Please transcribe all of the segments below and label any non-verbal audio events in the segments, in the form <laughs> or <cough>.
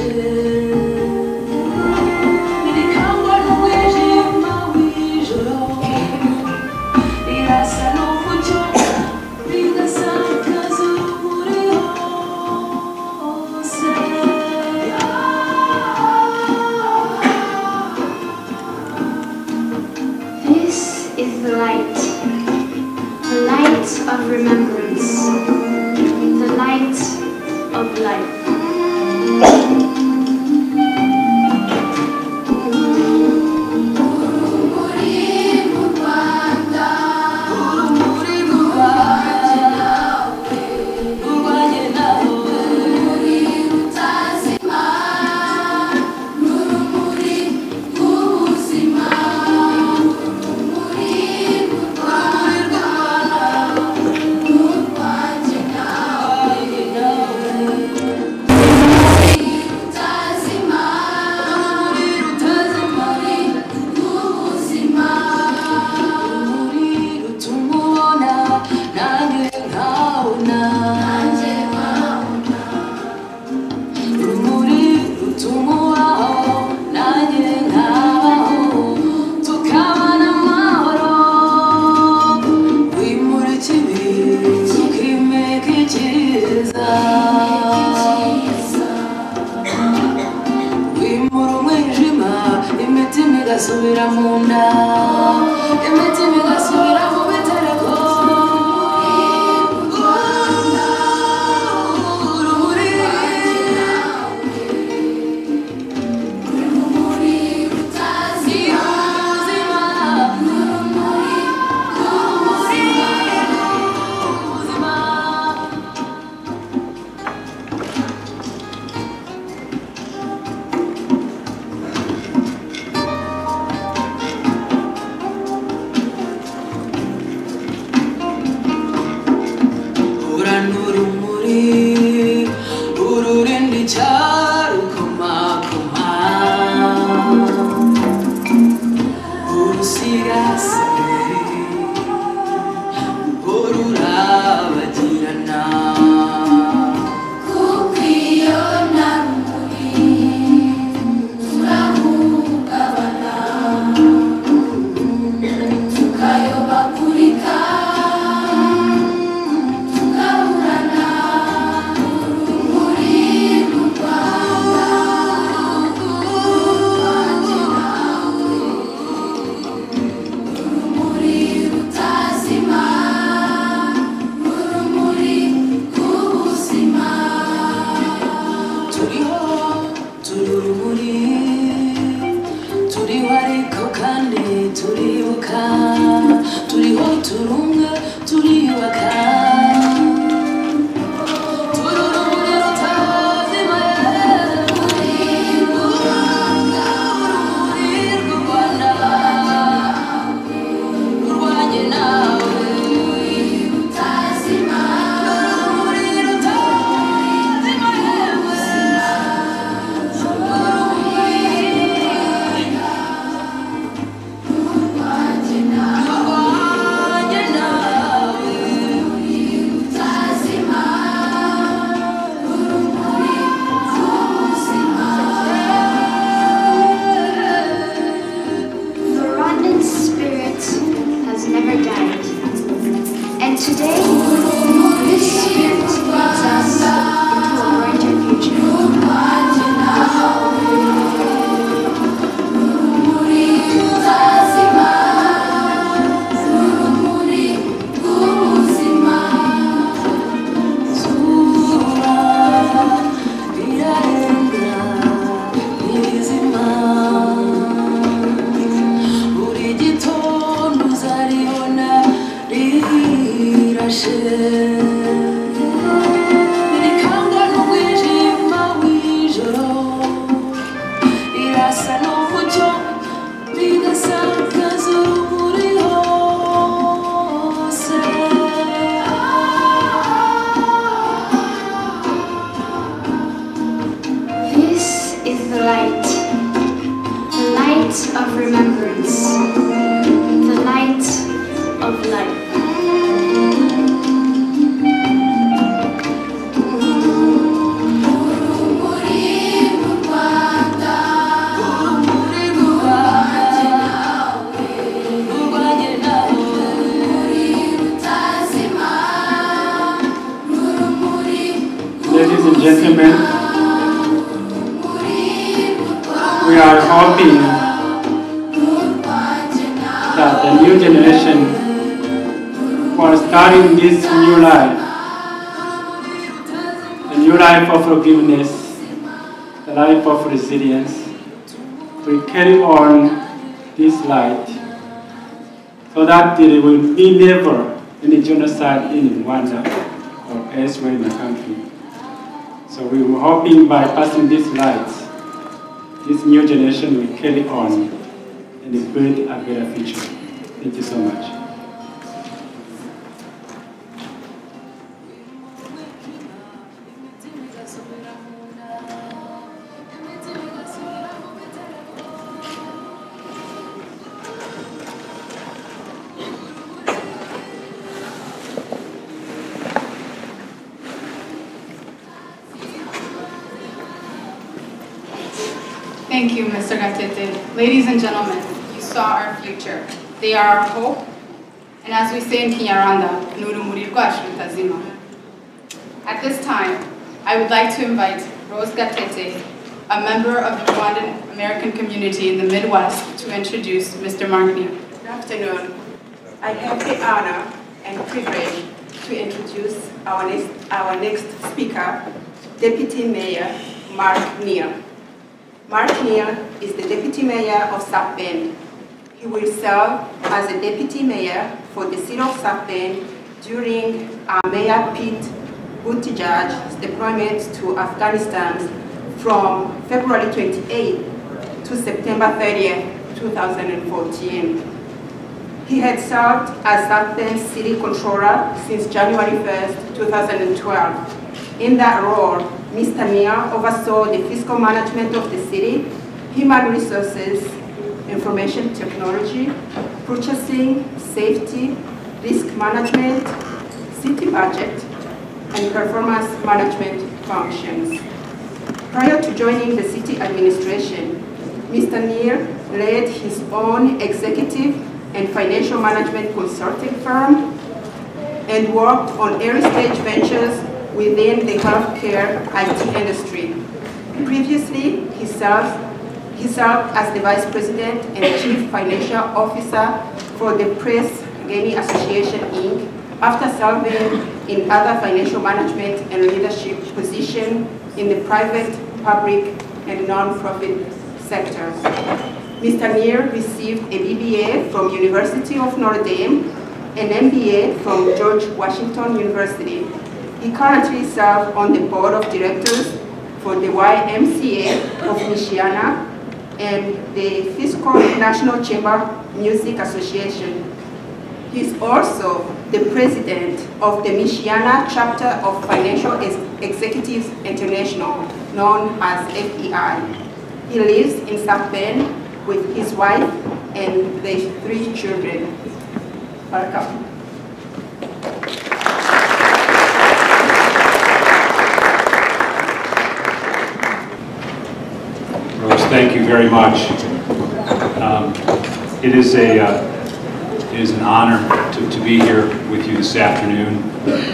Nirikangwa starting this new life, a new life of forgiveness, the life of resilience, We carry on this light so that there will be never any genocide in Rwanda or elsewhere in the country. So we were hoping by passing this light, this new generation will carry on and build a better future. Thank you so much. Ladies and gentlemen, you saw our future. They are our hope. And as we say in Kinyarwanda, "N'urumuri rwacu rutazima." At this time, I would like to invite Rose Gatete, a member of the Rwandan American community in the Midwest, to introduce Mr. Mark Neal. Good afternoon. I have the honor and privilege to introduce our next, our next speaker, Deputy Mayor Mark Neal. Mark Neal is the Deputy Mayor of South Bend. He will serve as a Deputy Mayor for the City of South Bend during our Mayor Pete Buttigieg's deployment to Afghanistan from February 28 to September 30, 2014. He had served as South City Controller since January 1st, 2012. In that role, Mr. Neal oversaw the fiscal management of the city, human resources, information technology, purchasing, safety, risk management, city budget, and performance management functions. Prior to joining the city administration, Mr. Neal led his own executive and financial management consulting firm and worked on early-stage ventures within the healthcare IT industry. Previously, he served, he served as the Vice President and Chief Financial Officer for the Press Ganey Association, Inc., after serving in other financial management and leadership positions in the private, public, and non-profit sectors. Mr. Neal received a BBA from University of Notre Dame, an MBA from George Washington University. He currently serves on the board of directors for the YMCA of Michiana and the Fischoff National Chamber Music Association. He's also the president of the Michiana chapter of Financial Ex- Executives International, known as FEI. He lives in South Bend with his wife and their three children. Welcome. Rose, thank you very much. Um, It is a, uh, it is an honor to to be here with you this afternoon.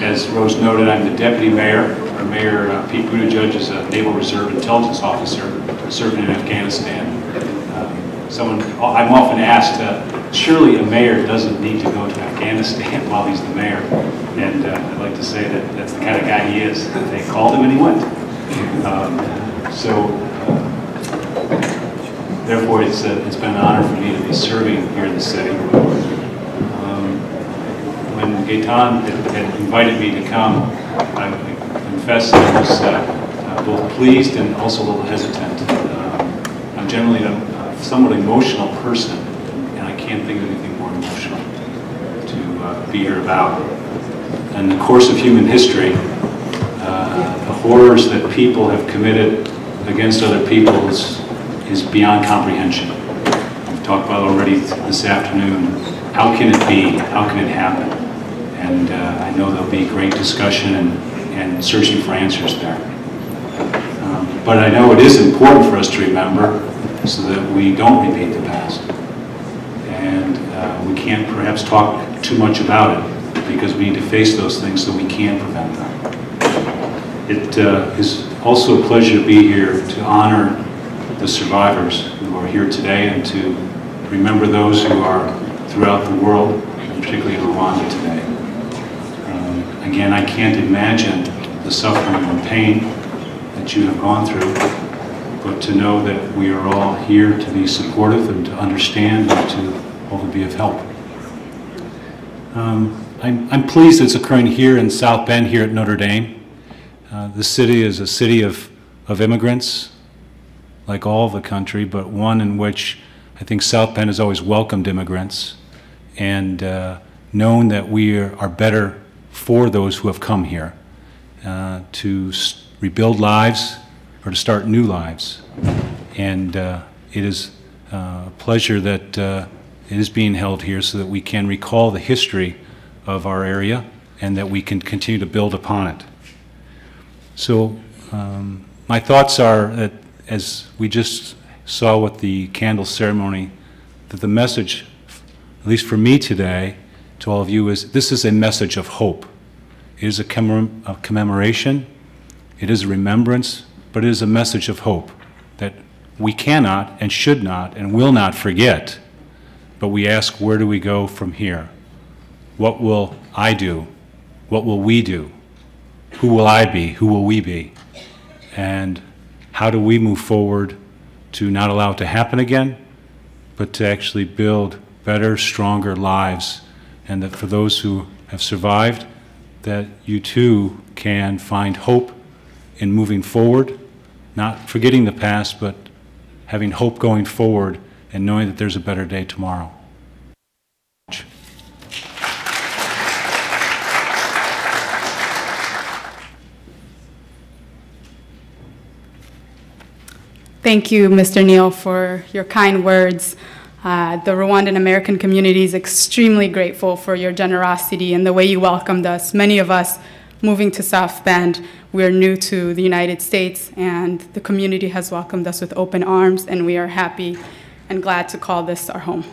As Rose noted, I'm the deputy mayor. Our mayor, uh, Pete Buttigieg, is a Naval Reserve Intelligence Officer serving in Afghanistan. Um, Someone, I'm often asked, uh, surely a mayor doesn't need to go to Afghanistan <laughs> while he's the mayor. And uh, I'd like to say that that's the kind of guy he is. They called him and he went. Um, So Therefore, it's, uh, it's been an honor for me to be serving here in the city. Um, When Gaetan had had invited me to come, I confess that I was uh, uh, both pleased and also a little hesitant. Um, I'm generally a a somewhat emotional person, and I can't think of anything more emotional to uh, be here about. In the course of human history, uh, the horrors that people have committed against other people is, is beyond comprehension. We've talked about it already this afternoon. How can it be? How can it happen? And uh, I know there'll be great discussion and, and searching for answers there. Um, But I know it is important for us to remember so that we don't repeat the past. And uh, we can't perhaps talk too much about it because we need to face those things so we can prevent them. It uh, is also a pleasure to be here to honor the survivors who are here today and to remember those who are throughout the world, particularly in Rwanda today. Um, Again, I can't imagine the suffering and pain that you have gone through, but to know that we are all here to be supportive and to understand and to to be of help. Um, I'm, I'm pleased it's occurring here in South Bend, here at Notre Dame. Uh, the city is a city of, of immigrants, like all the country, but one in which I think South Bend has always welcomed immigrants and uh, known that we are, better for those who have come here uh, to rebuild lives or to start new lives. And uh, it is uh, a pleasure that uh, it is being held here so that we can recall the history of our area and that we can continue to build upon it. So um, my thoughts are that as we just saw with the candle ceremony, that the message, at least for me today, to all of you is this is a message of hope. It is a, commem- a commemoration, it is a remembrance, but it is a message of hope that we cannot and should not and will not forget. But we ask, where do we go from here? What will I do? What will we do? Who will I be? Who will we be? And how do we move forward to not allow it to happen again, but to actually build better, stronger lives? And that for those who have survived, that you too can find hope in moving forward, not forgetting the past, but having hope going forward and knowing that there's a better day tomorrow. Thank you, Mr. Neal, for your kind words. Uh, the Rwandan American community is extremely grateful for your generosity and the way you welcomed us. Many of us moving to South Bend, we're new to the United States, and the community has welcomed us with open arms, and we are happy and glad to call this our home.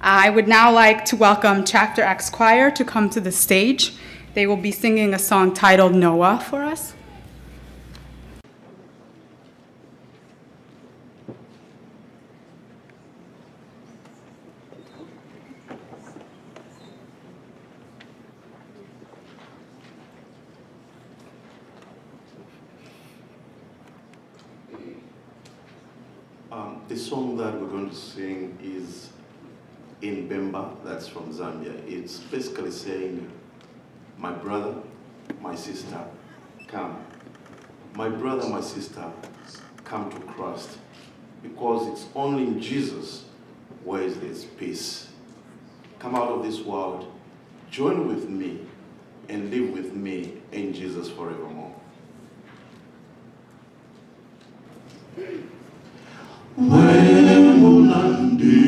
I would now like to welcome Chapter X Choir to come to the stage. They will be singing a song titled Noah for us. Um, the song that we're going to sing is in Bemba, that's from Zambia. It's basically saying, My brother, my sister, come. My brother, my sister, come to Christ. Because it's only in Jesus where there's peace. Come out of this world, join with me, and live with me in Jesus forevermore. Pantry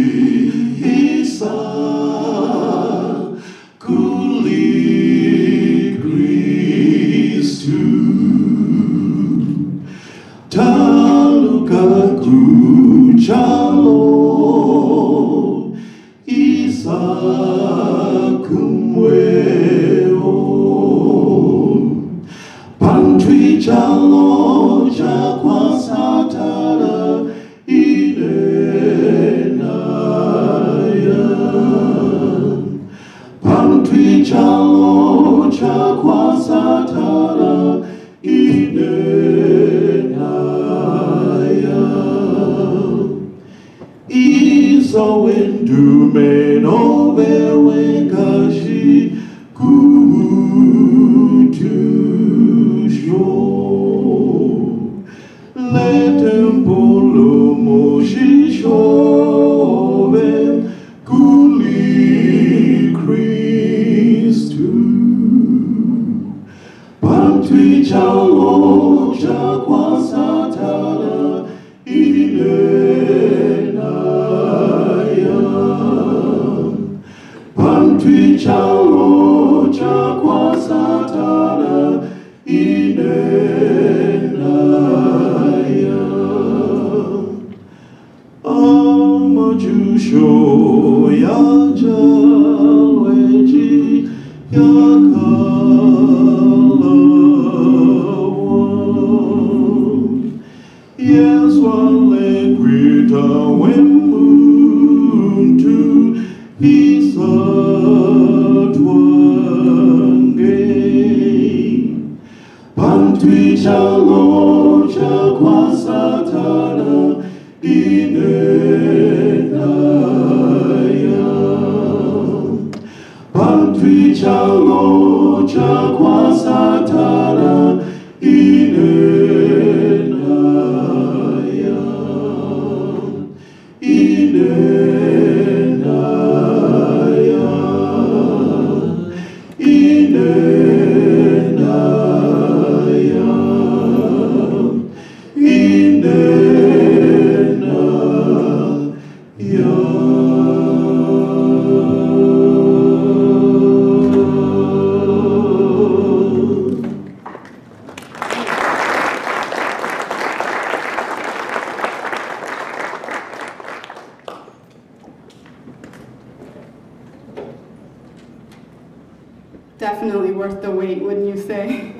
Definitely worth the wait, wouldn't you say?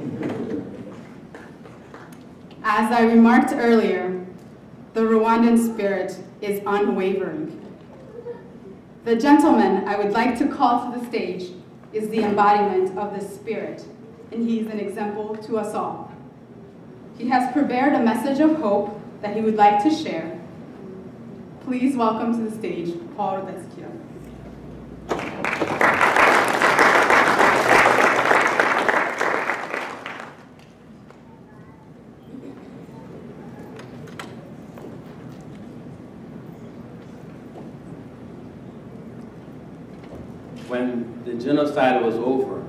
As I remarked earlier, the Rwandan spirit is unwavering. The gentleman I would like to call to the stage is the embodiment of this spirit, and he is an example to us all. He has prepared a message of hope that he would like to share. Please welcome to the stage Paul Rodeskio. when the genocide was over,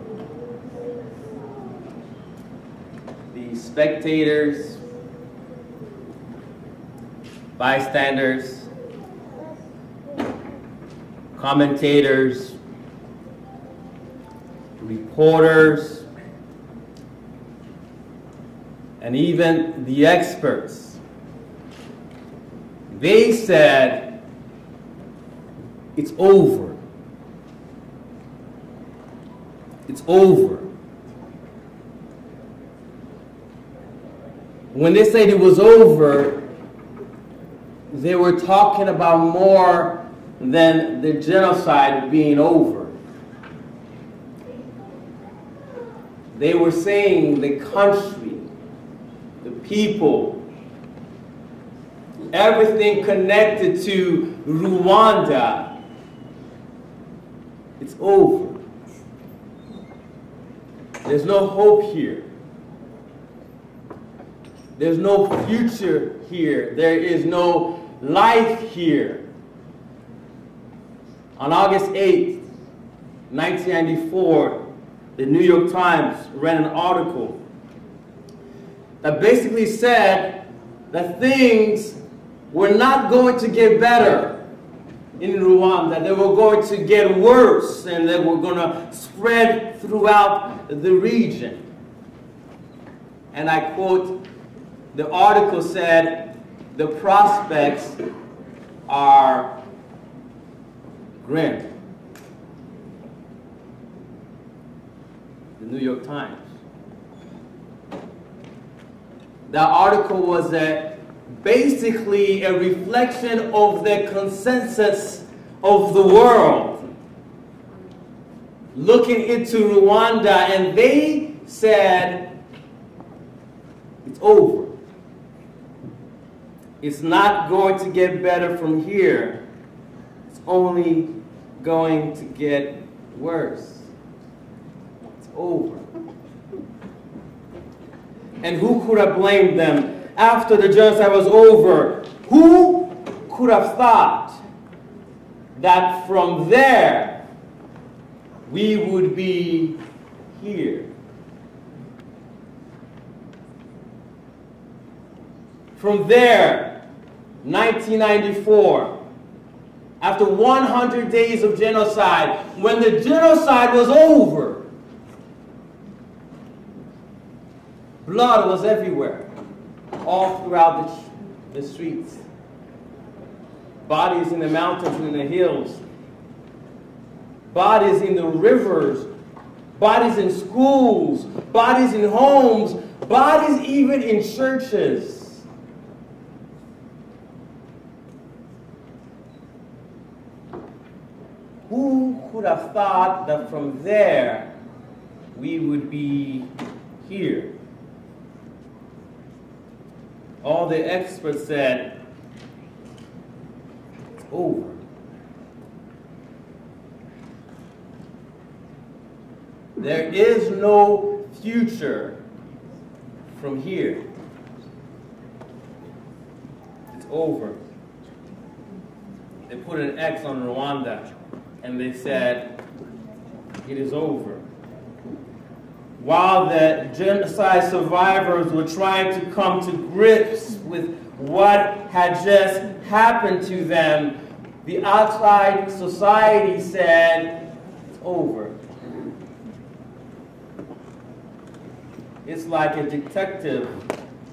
the spectators, bystanders, commentators, reporters, and even the experts, they said it's over. It's over. When they said it was over, they were talking about more than the genocide being over. They were saying the country, the people, everything connected to Rwanda, it's over. There's no hope here. There's no future here. There is no life here. On August 8, 1994, the New York Times ran an article that basically said that things were not going to get better in Rwanda. They were going to get worse and they were going to spread throughout the region. And I quote, the article said, the prospects are grim. The New York Times. That article was a, basically a reflection of the consensus of the world looking into Rwanda, and they said it's over. It's not going to get better from here. It's only going to get worse. It's over. And who could have blamed them after the genocide was over? Who could have thought that from there we would be here? From there, 1994, after 100 days of genocide, when the genocide was over, blood was everywhere, all throughout the, the streets. Bodies in the mountains and in the hills, bodies in the rivers, bodies in schools, bodies in homes, bodies even in churches. Who could have thought that from there we would be here? All the experts said it's over. There is no future from here. It's over. They put an X on Rwanda and they said, it is over. While the genocide survivors were trying to come to grips with what had just happened to them, the outside society said, it's over. It's like a detective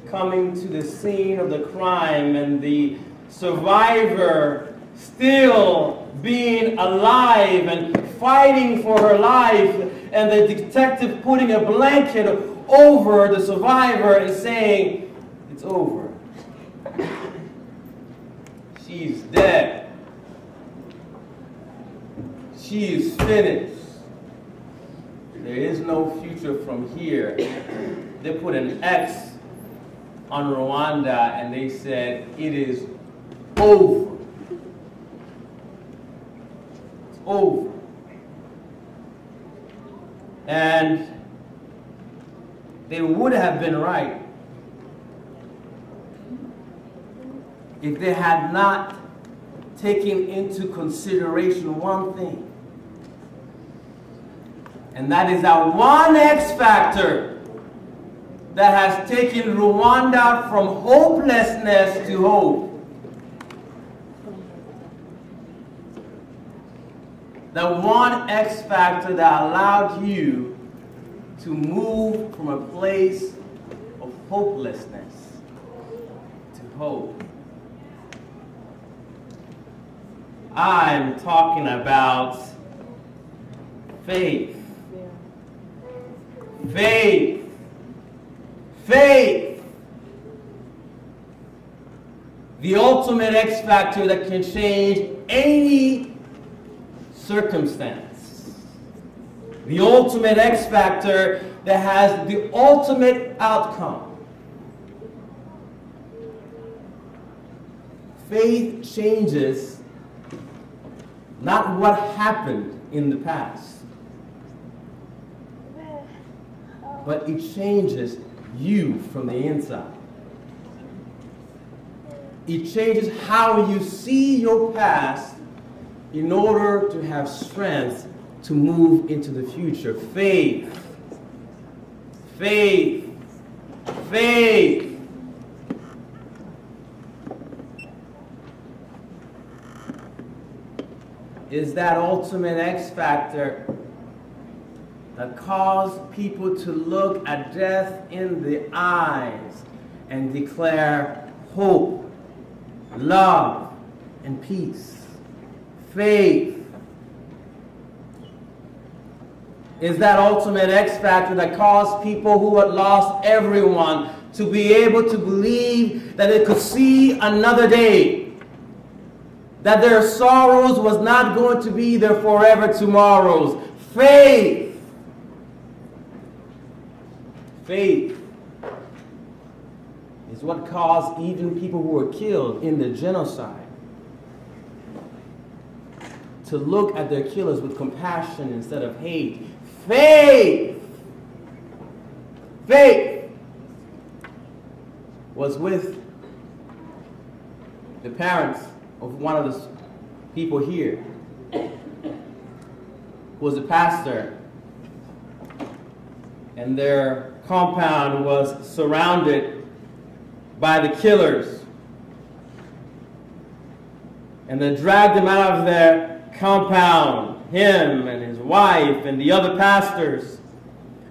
coming to the scene of the crime and the survivor still being alive and fighting for her life and the detective putting a blanket over the survivor and saying, it's over. She's dead. She is finished. There is no future from here. They put an X on Rwanda and they said, it is over. It's over. And they would have been right if they had not taken into consideration one thing. And that is that one X factor that has taken Rwanda from hopelessness to hope. The one X factor that allowed you to move from a place of hopelessness to hope. I'm talking about faith. Faith. Faith. The ultimate X factor that can change any circumstance. The ultimate X factor that has the ultimate outcome. Faith changes not what happened in the past, but it changes you from the inside. It changes how you see your past in order to have strength to move into the future. Faith. Faith. Faith. Is that ultimate X factor that cause people to look at death in the eyes and declare hope, love, and peace. Faith is that ultimate X factor that caused people who had lost everyone to be able to believe that they could see another day. That their sorrows was not going to be their forever tomorrows. Faith Faith is what caused even people who were killed in the genocide to look at their killers with compassion instead of hate. Faith! Faith was with the parents of one of the people here who was a pastor and their compound was surrounded by the killers. And they dragged him out of their compound, him and his wife and the other pastors.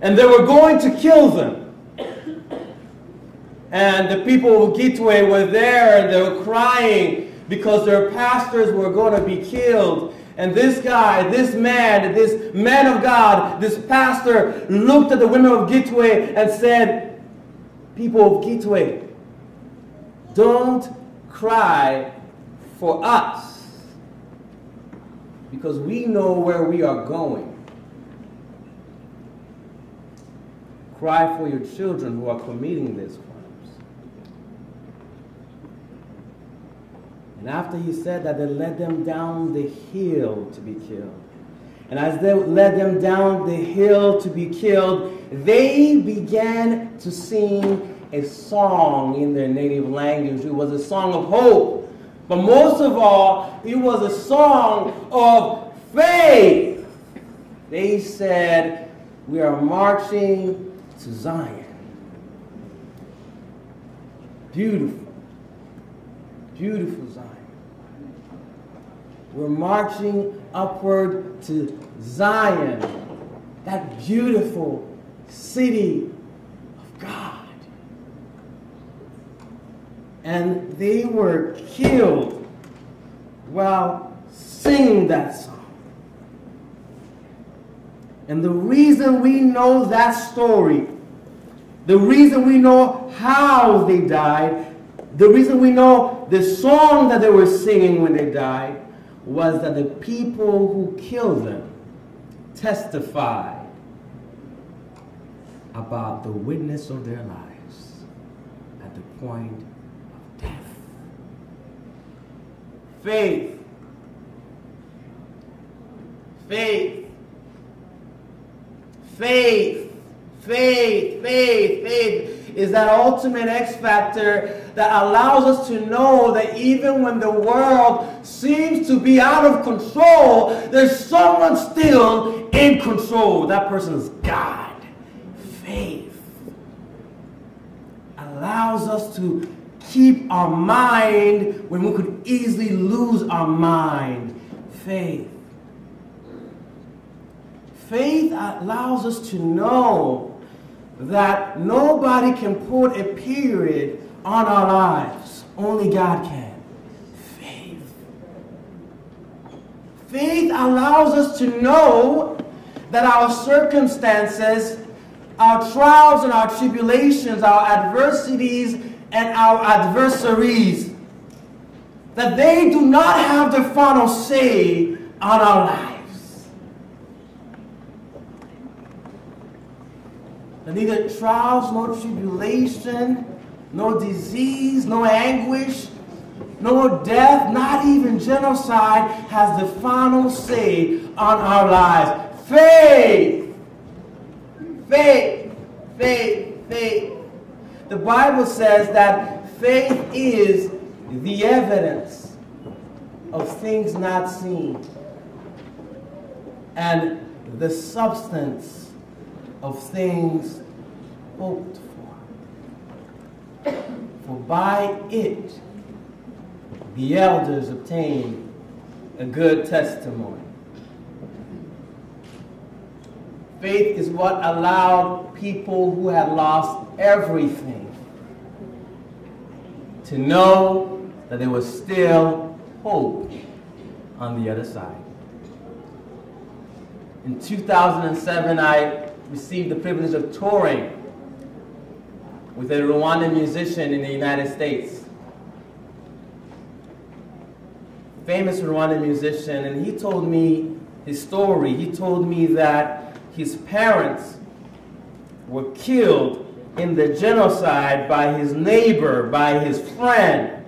And they were going to kill them. And the people of Gitwe were there and they were crying because their pastors were going to be killed. And this guy, this man, this man of God, this pastor looked at the women of Gitwe and said, People of Gitwe, don't cry for us because we know where we are going. Cry for your children who are committing these crimes. And after he said that, they led them down the hill to be killed. And as they led them down the hill to be killed, they began to sing a song in their native language. It was a song of hope. But most of all, it was a song of faith. They said, We are marching to Zion. Beautiful, beautiful Zion. We're marching upward to Zion, that beautiful city of God. And they were killed while singing that song. And the reason we know that story, the reason we know how they died, the reason we know the song that they were singing when they died, was that the people who killed them testified about the witness of their lives at the point of death. Faith. Faith. Faith. Faith. Faith. Faith is that ultimate X factor that allows us to know that even when the world seems to be out of control, there's someone still in control. That person is God. Faith allows us to keep our mind when we could easily lose our mind. Faith. Faith allows us to know that nobody can put a period on our lives. Only God can. Faith. Faith allows us to know that our circumstances, our trials and our tribulations, our adversities and our adversaries, that they do not have the final say on our lives. That neither trials nor tribulation no disease, no anguish, no death, not even genocide has the final say on our lives. Faith, faith, faith, faith. The Bible says that faith is the evidence of things not seen and the substance of things hoped for For by it the elders obtained a good testimony. Faith is what allowed people who had lost everything to know that there was still hope on the other side. In 2007, I received the privilege of touring with a Rwandan musician in the United States. Famous Rwandan musician, and he told me his story. He told me that his parents were killed in the genocide by his neighbor, by his friend.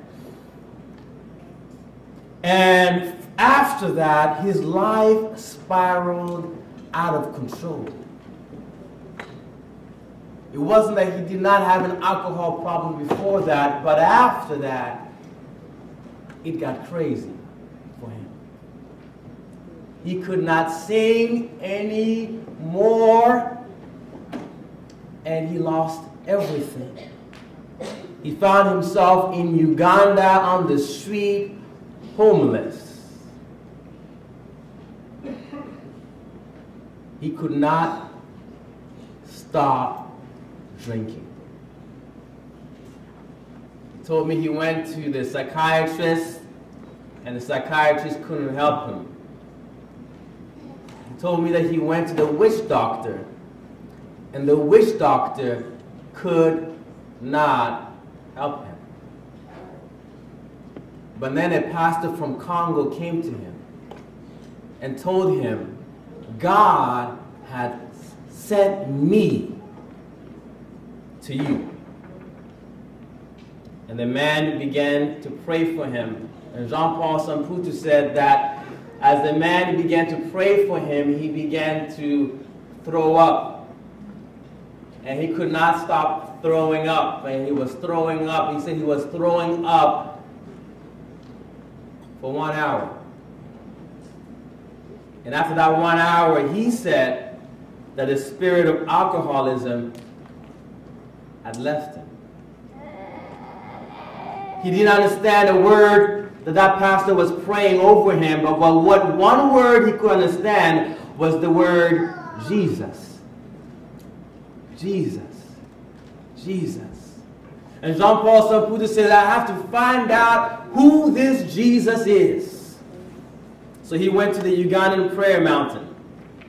And after that, his life spiraled out of control. It wasn't that he did not have an alcohol problem before that, but after that, it got crazy for him. He could not sing any more, and he lost everything. He found himself in Uganda on the street, homeless. He could not stop drinking. He told me he went to the psychiatrist and the psychiatrist couldn't help him. He told me that he went to the witch doctor and the witch doctor could not help him. But then a pastor from Congo came to him and told him, God had sent me to you. And the man began to pray for him. And Jean Paul Samputu said that as the man began to pray for him, he began to throw up. And he could not stop throwing up. And he was throwing up. He said he was throwing up for one hour. And after that one hour, he said that the spirit of alcoholism had left him. He didn't understand the word that that pastor was praying over him, but what one word he could understand was the word Jesus. Jesus. Jesus. And Jean Paul Samputu said, I have to find out who this Jesus is. So he went to the Ugandan prayer mountain,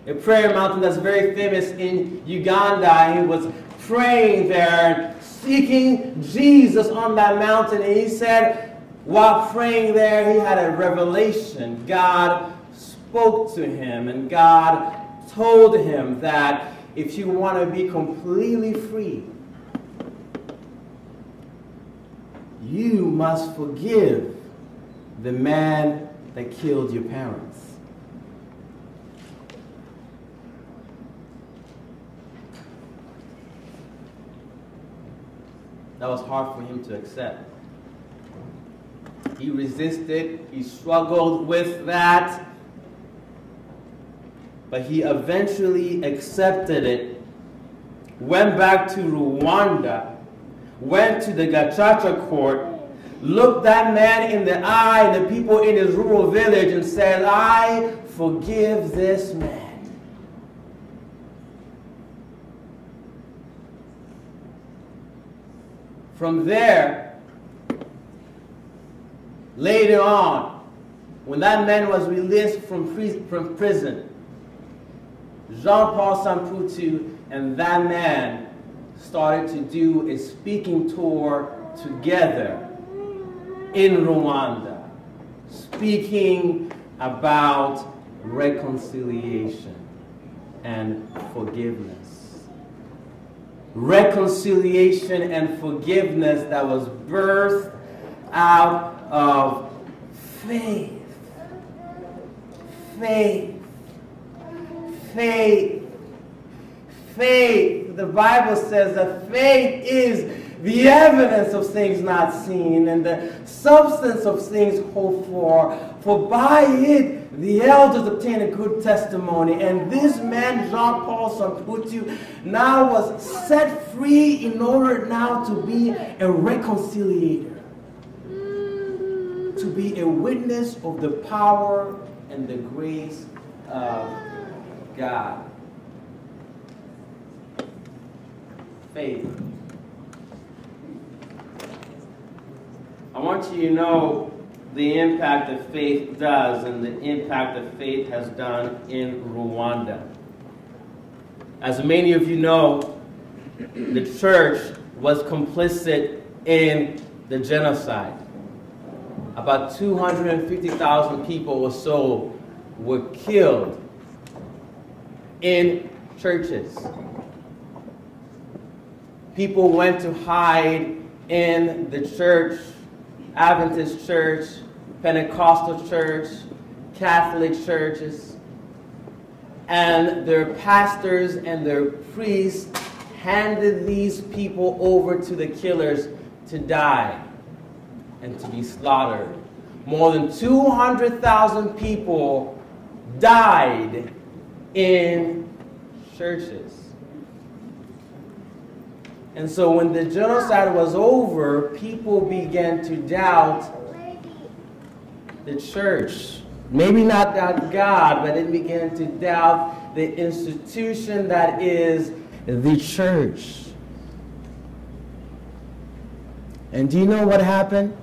a prayer mountain that's very famous in Uganda. He was praying there, seeking Jesus on that mountain. And he said, while praying there, he had a revelation. God spoke to him, and God told him that if you want to be completely free, you must forgive the man that killed your parents. That was hard for him to accept. He resisted, he struggled with that, but he eventually accepted it, went back to Rwanda, went to the Gacaca court, looked that man in the eye and the people in his rural village and said, I forgive this man. From there, later on, when that man was released from, from prison, Jean-Paul Samputu and that man started to do a speaking tour together in Rwanda, speaking about reconciliation and forgiveness. Reconciliation and forgiveness that was birthed out of faith. Faith. Faith. Faith. The Bible says that faith is the evidence of things not seen and the substance of things hoped for. For by it the elders obtained a good testimony. And this man, Jean Paul Samputu, now was set free in order now to be a reconciliator, to be a witness of the power and the grace of God. Faith. I want you to know the impact that faith does and the impact that faith has done in Rwanda. As many of you know, the church was complicit in the genocide. About 250,000 people or so were killed in churches. People went to hide in the church Adventist church, Pentecostal church, Catholic churches, and their pastors and their priests handed these people over to the killers to die and to be slaughtered. More than 200,000 people died in churches. And so when the genocide was over, people began to doubt the church. Maybe not doubt God, but they began to doubt the institution that is the church. And do you know what happened?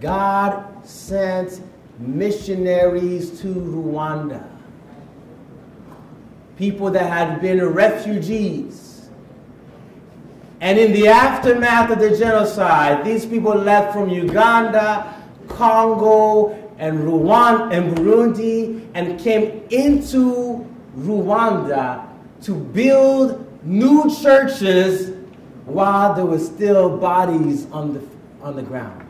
God sent missionaries to Rwanda. People that had been refugees and in the aftermath of the genocide, these people left from Uganda, Congo, and Rwanda and Burundi and came into Rwanda to build new churches while there were still bodies on the, on the ground.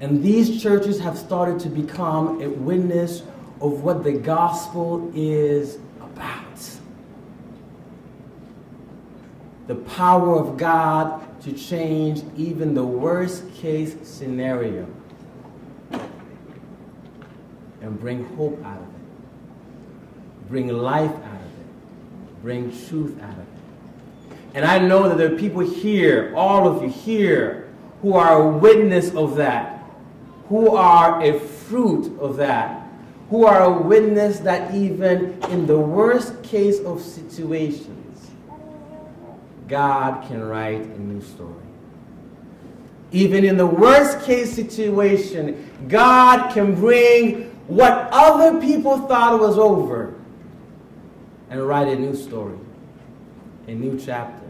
And these churches have started to become a witness of what the gospel is about. The power of God to change even the worst case scenario and bring hope out of it, bring life out of it, bring truth out of it. And I know that there are people here, all of you here, who are a witness of that, who are a fruit of that, who are a witness that even in the worst case of situations, God can write a new story. Even in the worst case situation, God can bring what other people thought was over and write a new story, a new chapter,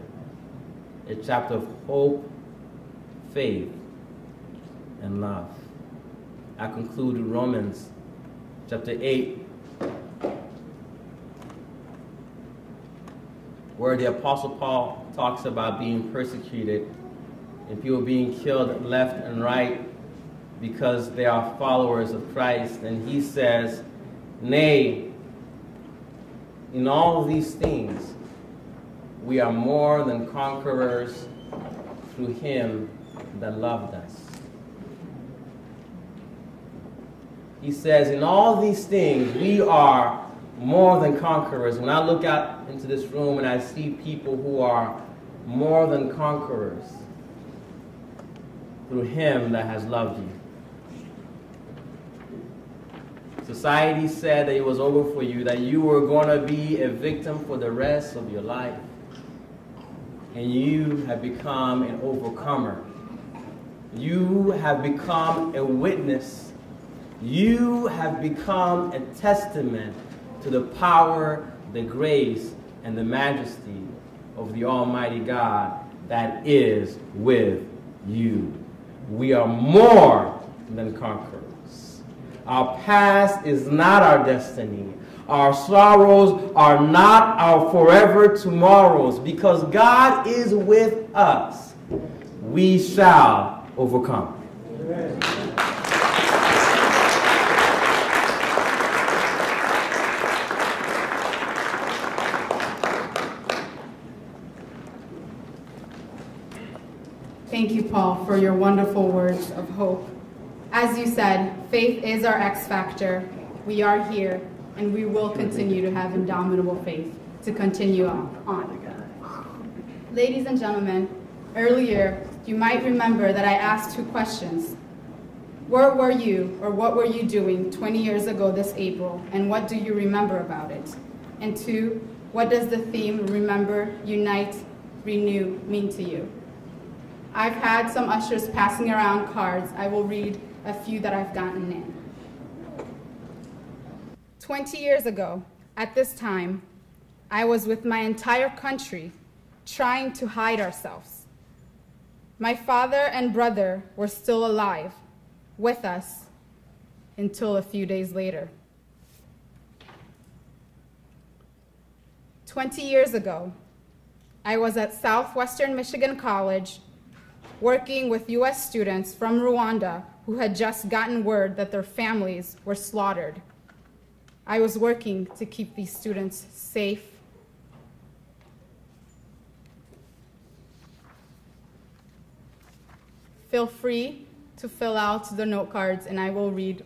a chapter of hope, faith, and love. I conclude Romans chapter 8, where the Apostle Paul talks about being persecuted and people being killed left and right because they are followers of Christ. And he says, Nay, in all these things, we are more than conquerors through him that loved us. He says, in all these things, we are more than conquerors. When I look out into this room and I see people who are more than conquerors through him that has loved you. Society said that it was over for you, that you were going to be a victim for the rest of your life. And you have become an overcomer. You have become a witness. You have become a testament to the power, the grace, and the majesty of the Almighty God that is with you. We are more than conquerors. Our past is not our destiny. Our sorrows are not our forever tomorrows. Because God is with us, we shall overcome. Thank you, Paul, for your wonderful words of hope. As you said, faith is our X factor. We are here, and we will continue to have indomitable faith to continue on. Ladies and gentlemen, earlier you might remember that I asked two questions. Where were you, or what were you doing 20 years ago this April, and what do you remember about it? And two, what does the theme Remember, Unite, Renew mean to you? I've had some ushers passing around cards. I will read a few that I've gotten in. 20 years ago, at this time, I was with my entire country trying to hide ourselves. My father and brother were still alive with us until a few days later. 20 years ago, I was at Southwestern Michigan College working with US students from Rwanda who had just gotten word that their families were slaughtered. I was working to keep these students safe. Feel free to fill out the note cards and I will read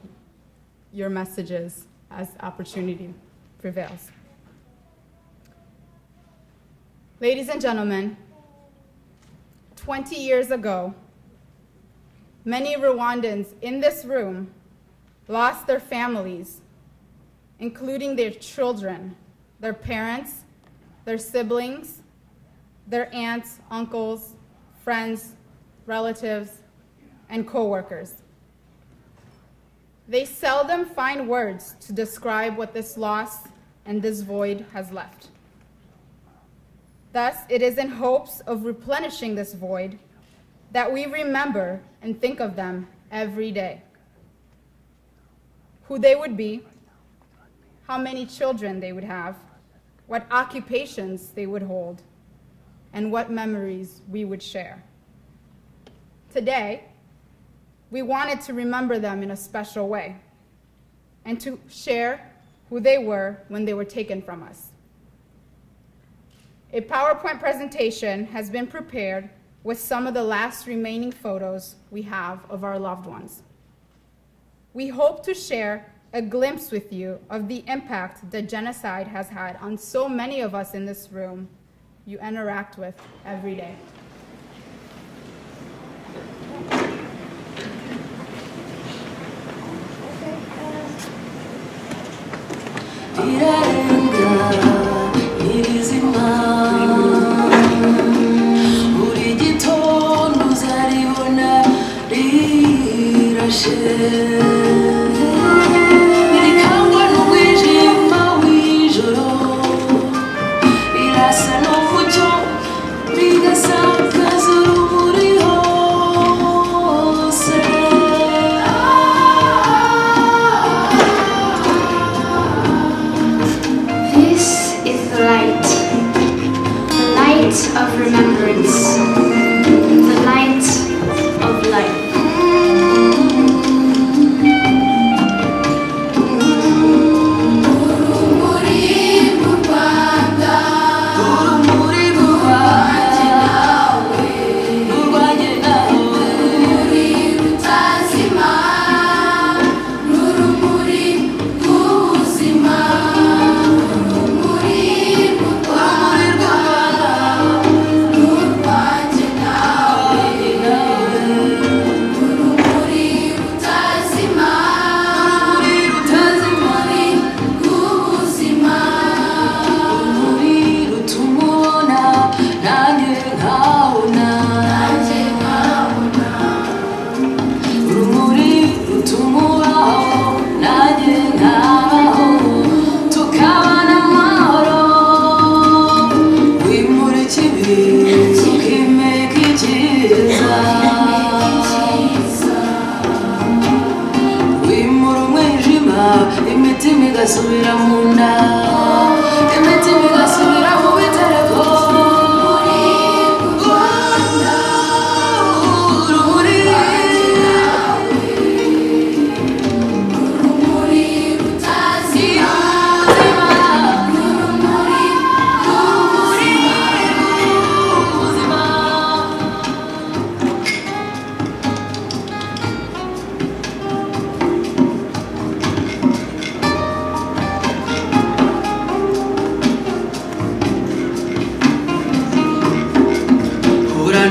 your messages as opportunity prevails. Ladies and gentlemen, 20 years ago, many Rwandans in this room lost their families, including their children, their parents, their siblings, their aunts, uncles, friends, relatives, and coworkers. They seldom find words to describe what this loss and this void has left. Thus, it is in hopes of replenishing this void that we remember and think of them every day. Who they would be, how many children they would have, what occupations they would hold, and what memories we would share. Today, we wanted to remember them in a special way and to share who they were when they were taken from us. A PowerPoint presentation has been prepared with some of the last remaining photos we have of our loved ones. We hope to share a glimpse with you of the impact that genocide has had on so many of us in this room you interact with every day.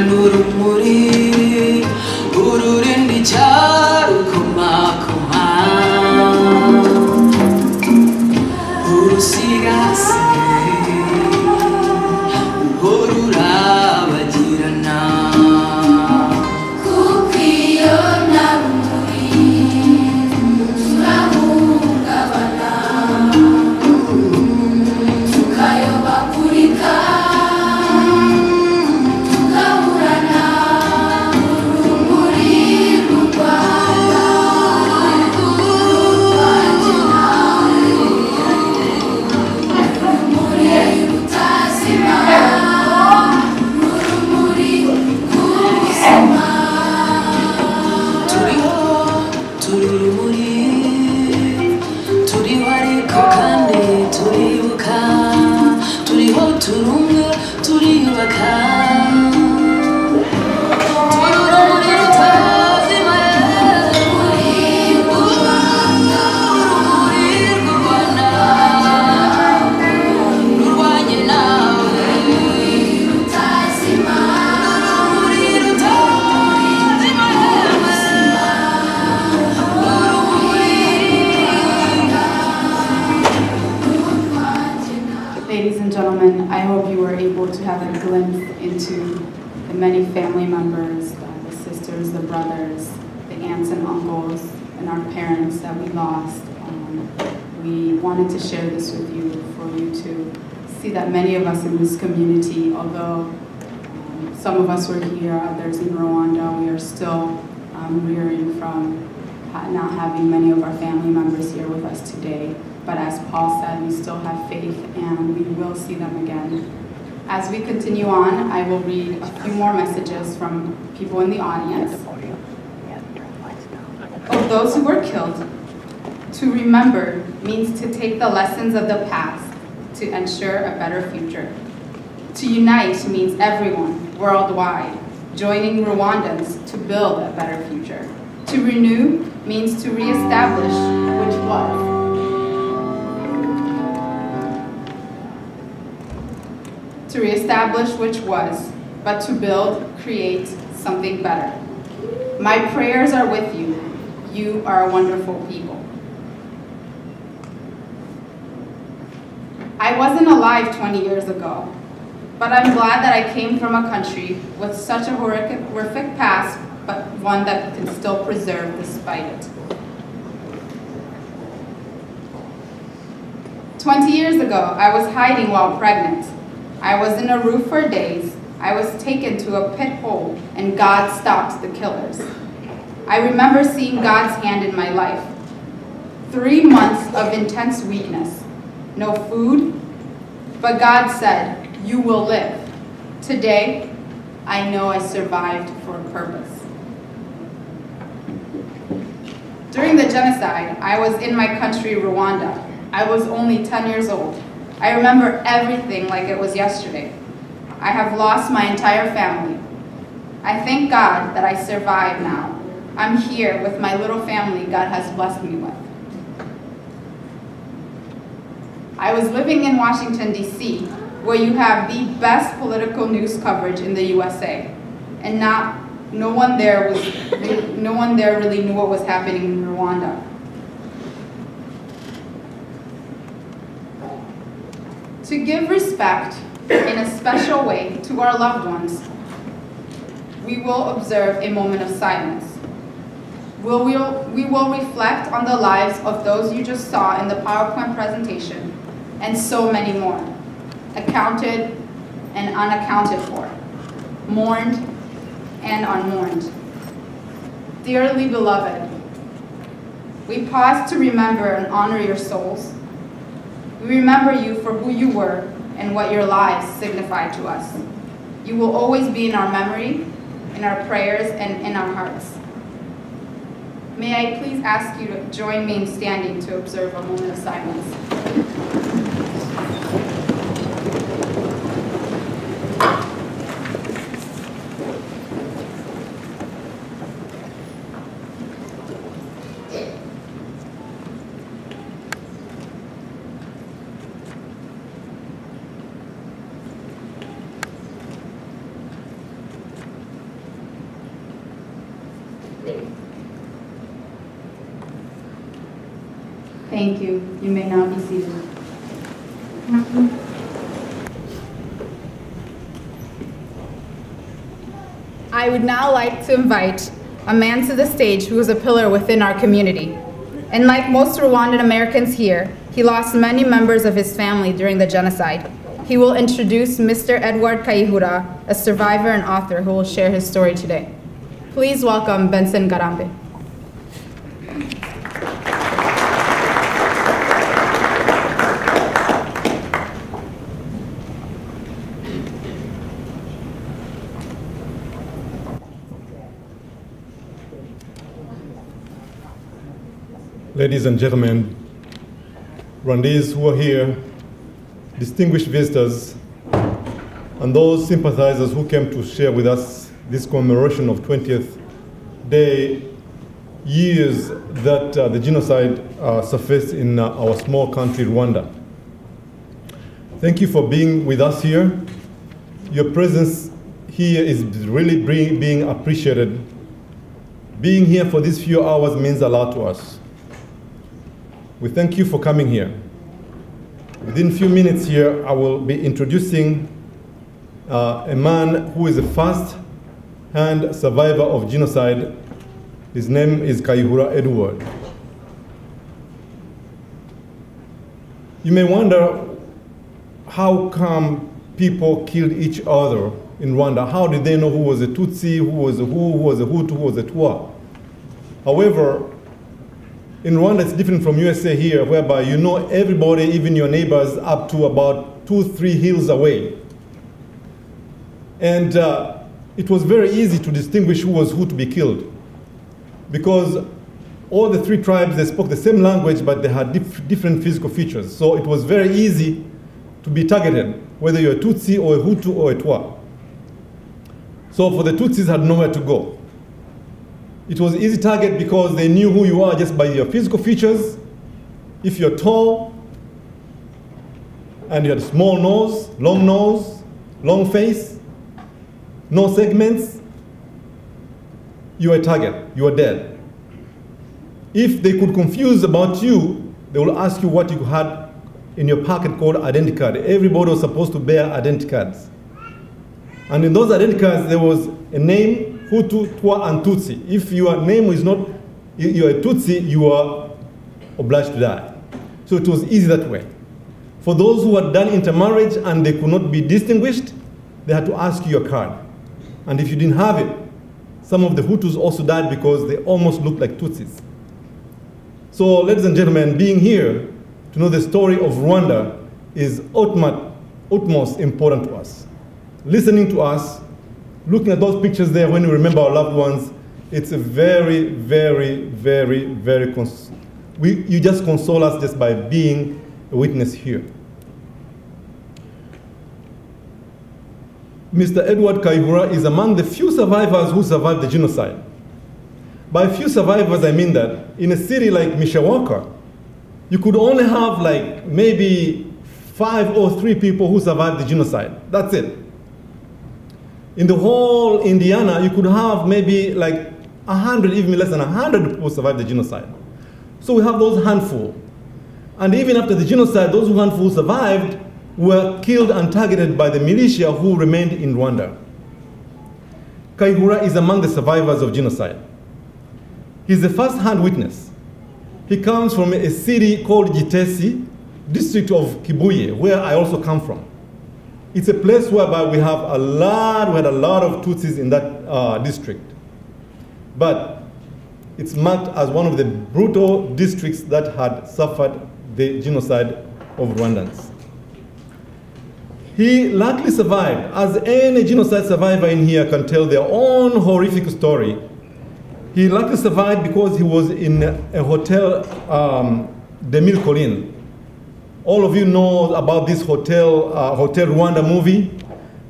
urumuri ururindi cyane take the lessons of the past to ensure a better future. To unite means everyone, worldwide, joining Rwandans to build a better future. To renew means to reestablish which was. To reestablish which was, but to build, create something better. My prayers are with you. You are a wonderful people. I wasn't alive 20 years ago, but I'm glad that I came from a country with such a horrific, past, but one that can still preserve despite it. 20 years ago, I was hiding while pregnant. I was in a roof for days. I was taken to a pit hole, and God stopped the killers. I remember seeing God's hand in my life. Three months of intense weakness, no food, but God said, you will live. Today, I know I survived for a purpose. During the genocide, I was in my country, Rwanda. I was only 10 years old. I remember everything like it was yesterday. I have lost my entire family. I thank God that I survived now. I'm here with my little family God has blessed me with. I was living in Washington, D.C., where you have the best political news coverage in the USA. And not, no one there was, no one there really knew what was happening in Rwanda. To give respect in a special way to our loved ones, we will observe a moment of silence. We'll, we'll, we will reflect on the lives of those you just saw in the PowerPoint presentation, and so many more, accounted and unaccounted for, mourned and unmourned. Dearly beloved, we pause to remember and honor your souls. We remember you for who you were and what your lives signified to us. You will always be in our memory, in our prayers, and in our hearts. May I please ask you to join me in standing to observe a moment of silence. Thank you. You may now be seated. I would now like to invite a man to the stage who is a pillar within our community. And like most Rwandan Americans here, he lost many members of his family during the genocide. He will introduce Mr. Edward Kayihura, a survivor and author who will share his story today. Please welcome Benson Garambe. Ladies and gentlemen, Rwandese who are here, distinguished visitors, and those sympathizers who came to share with us this commemoration of 20th day years that uh, the genocide uh, surfaced in uh, our small country, Rwanda. Thank you for being with us here. Your presence here is really being being appreciated. Being here for these few hours means a lot to us. We thank you for coming here. Within a few minutes here, I will be introducing uh, a man who is a first-hand survivor of genocide. His name is Kayihura Edward. You may wonder how come people killed each other in Rwanda? How did they know who was a Tutsi, who was a who, who was a Hutu, who was a Twa? However, in Rwanda, it's different from USA here, whereby you know everybody, even your neighbors, up to about two, three hills away. And uh, it was very easy to distinguish who was who to be killed. Because all the three tribes, they spoke the same language, but they had dif- different physical features. So it was very easy to be targeted, whether you're a Tutsi or a Hutu or a Twa. So for the Tutsis had nowhere to go. It was easy target because they knew who you are just by your physical features. If you're tall and you had a small nose, long nose, long face, no segments, you are a target, you are dead. If they could confuse about you, they will ask you what you had in your pocket called identity card. Everybody was supposed to bear identity cards. And in those identity cards, there was a name, Hutu, Twa, and Tutsi. If your name is not, you are a Tutsi, you are obliged to die. So it was easy that way. For those who had done intermarriage and they could not be distinguished, they had to ask you your card. And if you didn't have it, some of the Hutus also died because they almost looked like Tutsis. So, ladies and gentlemen, being here to know the story of Rwanda is utmost, utmost important to us. Listening to us, looking at those pictures there when we remember our loved ones, it's a very, very, very, very, we, you just console us just by being a witness here. Mr. Edward Kayihura is among the few survivors who survived the genocide. By few survivors, I mean that in a city like Mishawaka, you could only have like maybe five or three people who survived the genocide. That's it. In the whole Indiana, you could have maybe like a hundred, even less than a hundred people survived the genocide. So we have those handful. And even after the genocide, those handful survived were killed and targeted by the militia who remained in Rwanda. Kayihura is among the survivors of genocide. He's a first-hand witness. He comes from a city called Gitesi, district of Kibuye, where I also come from. It's a place whereby we have a lot, we had a lot of Tutsis in that uh, district. But it's marked as one of the brutal districts that had suffered the genocide of Rwandans. He luckily survived, as any genocide survivor in here can tell their own horrific story. He luckily survived because he was in a hotel, um, Collines. All of you know about this hotel, uh, Hotel Rwanda movie.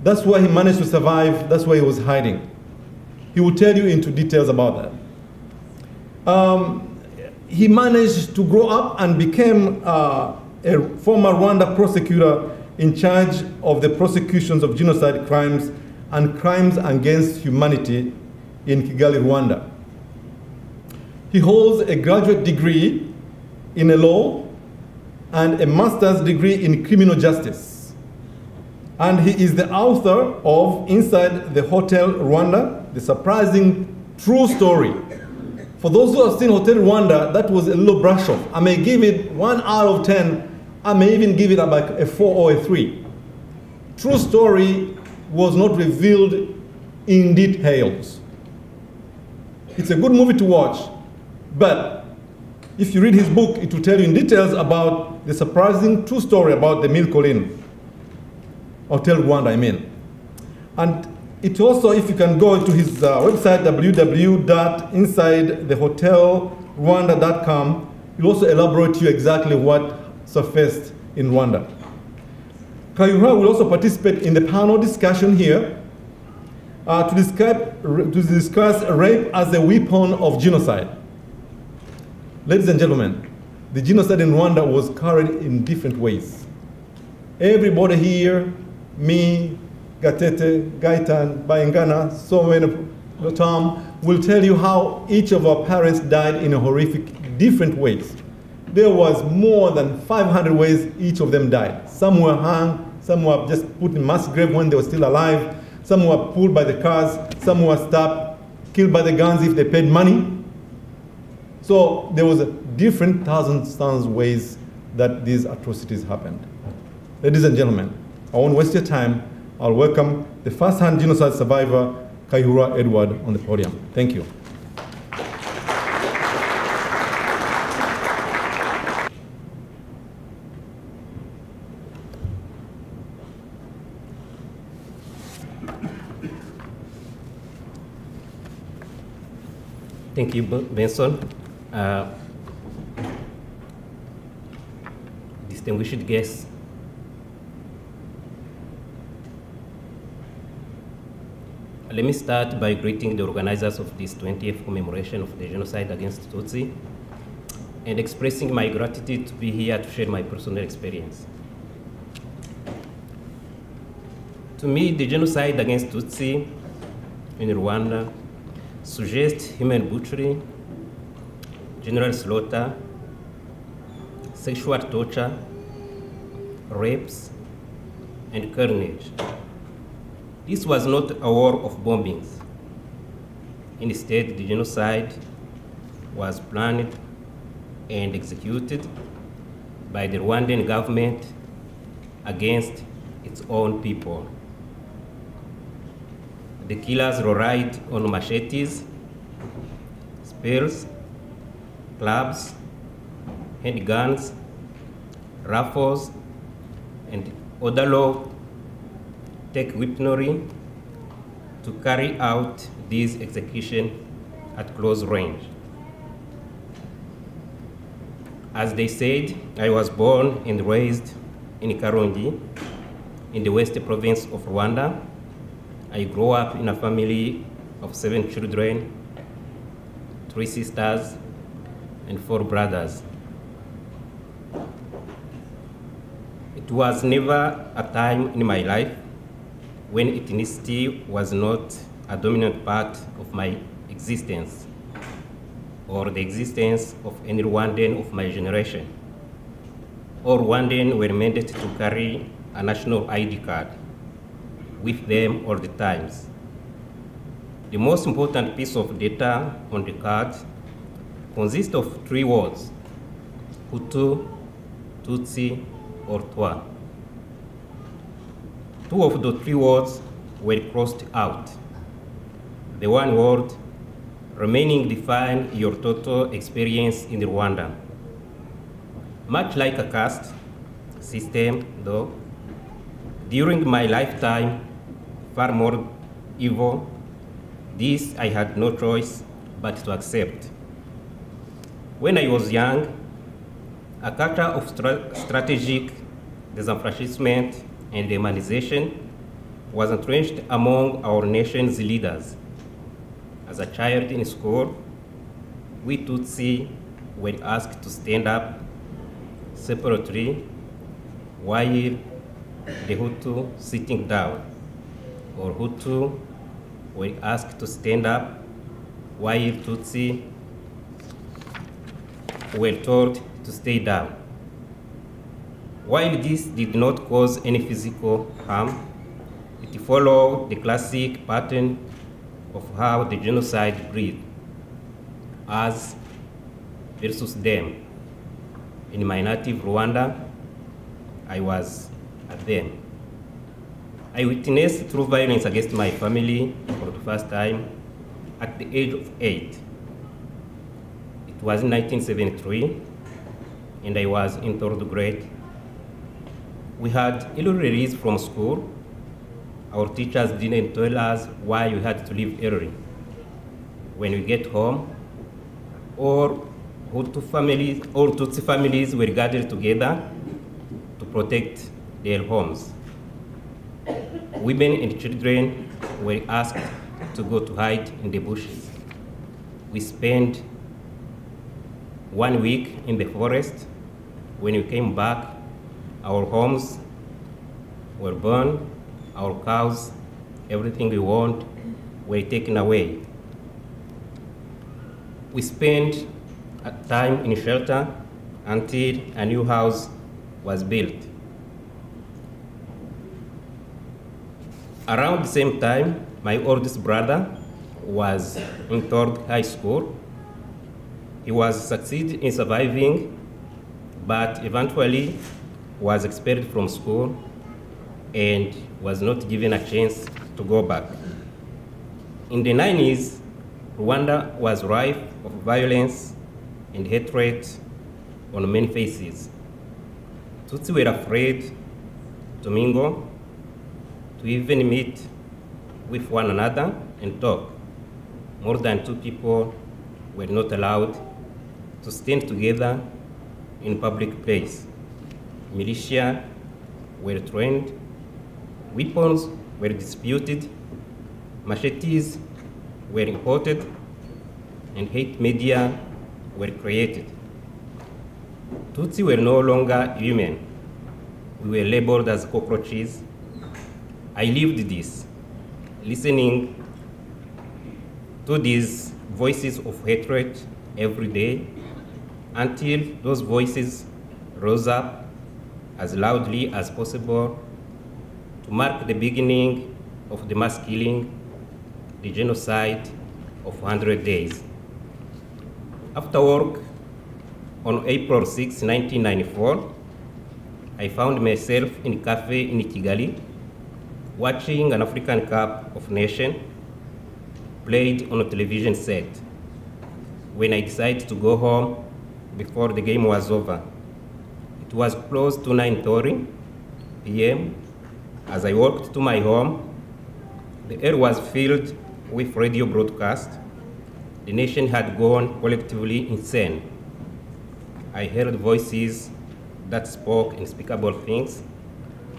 That's where he managed to survive. That's where he was hiding. He will tell you into details about that. Um, he managed to grow up and became uh, a former Rwanda prosecutor in charge of the prosecutions of genocide crimes and crimes against humanity in Kigali, Rwanda. He holds a graduate degree in a law and a master's degree in criminal justice. And he is the author of Inside the Hotel Rwanda, the surprising true story. For those who have seen Hotel Rwanda, that was a little brush off. I may give it one out of 10. I may even give it about a four or a three. True story was not revealed in details. It's a good movie to watch, but if you read his book, it will tell you in details about the surprising true story about the Mille Collines, Hotel Rwanda, I mean. And it also, if you can go to his uh, website, www.insidethehotelrwanda.com, he'll also elaborate to you exactly what surfaced in Rwanda. Kayihura will also participate in the panel discussion here uh, to, describe, to discuss rape as a weapon of genocide. Ladies and gentlemen, the genocide in Rwanda was carried in different ways. Everybody here, me, Gatete, Gaitan, Bayangana, so many, of Tom, will tell you how each of our parents died in a horrific, different ways. There was more than 500 ways each of them died. Some were hung, some were just put in mass grave when they were still alive, some were pulled by the cars, some were stabbed, killed by the guns if they paid money. So there was different thousands ways that these atrocities happened. Ladies and gentlemen, I won't waste your time. I'll welcome the first-hand genocide survivor, Kayihura Edward, on the podium. Thank you. Thank you, Benson. Uh, distinguished guests, let me start by greeting the organizers of this 20th commemoration of the genocide against Tutsi and expressing my gratitude to be here to share my personal experience. To me, the genocide against Tutsi in Rwanda suggests human butchery, general slaughter, sexual torture, rapes, and carnage. This was not a war of bombings. Instead, the genocide was planned and executed by the Rwandan government against its own people. The killers relied on machetes, spears, clubs, handguns, rifles, and other low tech weaponry to carry out these executions at close range. As they said, I was born and raised in Karongi, in the west province of Rwanda. I grew up in a family of seven children, three sisters, and four brothers. It was never a time in my life when ethnicity was not a dominant part of my existence or the existence of any Rwandan of my generation. All Rwandan were mandated to carry a national ID card with them all the times. The most important piece of data on the card consists of three words, Hutu, Tutsi, or Twa. Two of the three words were crossed out. The one word remaining define your total experience in Rwanda. Much like a caste system, though, during my lifetime, far more evil, this I had no choice but to accept. When I was young, a culture of stra- strategic disenfranchisement and demonization was entrenched among our nation's leaders. As a child in school, we Tutsi were asked to stand up separately while the Hutu sitting down, or Hutu were asked to stand up while Tutsi were told to stay down. While this did not cause any physical harm, it followed the classic pattern of how the genocide breed, us versus them. In my native Rwanda, I was a them. I witnessed true violence against my family for the first time at the age of eight. It was in 1973, and I was in third grade. We had early release from school. Our teachers didn't tell us why we had to leave early. When we get home, all Hutu families, all Tutsi families were gathered together to protect their homes. Women and children were asked to go to hide in the bushes. We spent one week in the forest. When we came back, our homes were burned, our cows, everything we owned were taken away. We spent time in shelter until a new house was built. Around the same time, my oldest brother was in third high school. He was succeed in surviving, but eventually was expelled from school and was not given a chance to go back. In the 90s, Rwanda was rife of violence and hatred on many faces. Tutsi were afraid to mingle, to even meet with one another and talk. More than two people were not allowed to stand together in public place. Militia were trained, weapons were disputed, machetes were imported, and hate media were created. Tutsi were no longer human. We were labeled as cockroaches. I lived this, listening to these voices of hatred every day until those voices rose up as loudly as possible to mark the beginning of the mass killing, the genocide of 100 days. After work on April 6, 1994, I found myself in a cafe in Kigali watching an African Cup of Nations played on a television set. When I decided to go home before the game was over, it was close to 9.30 p.m. As I walked to my home, the air was filled with radio broadcast. The nation had gone collectively insane. I heard voices that spoke unspeakable things.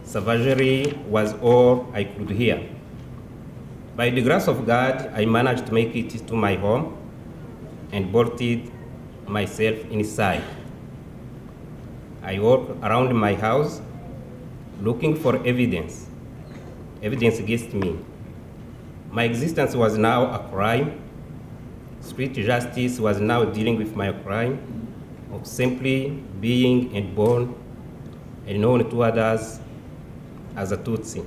Savagery was all I could hear. By the grace of God, I managed to make it to my home and bolted myself inside. I walked around my house looking for evidence, evidence against me. My existence was now a crime. Street justice was now dealing with my crime of simply being and born and known to others as a Tutsi.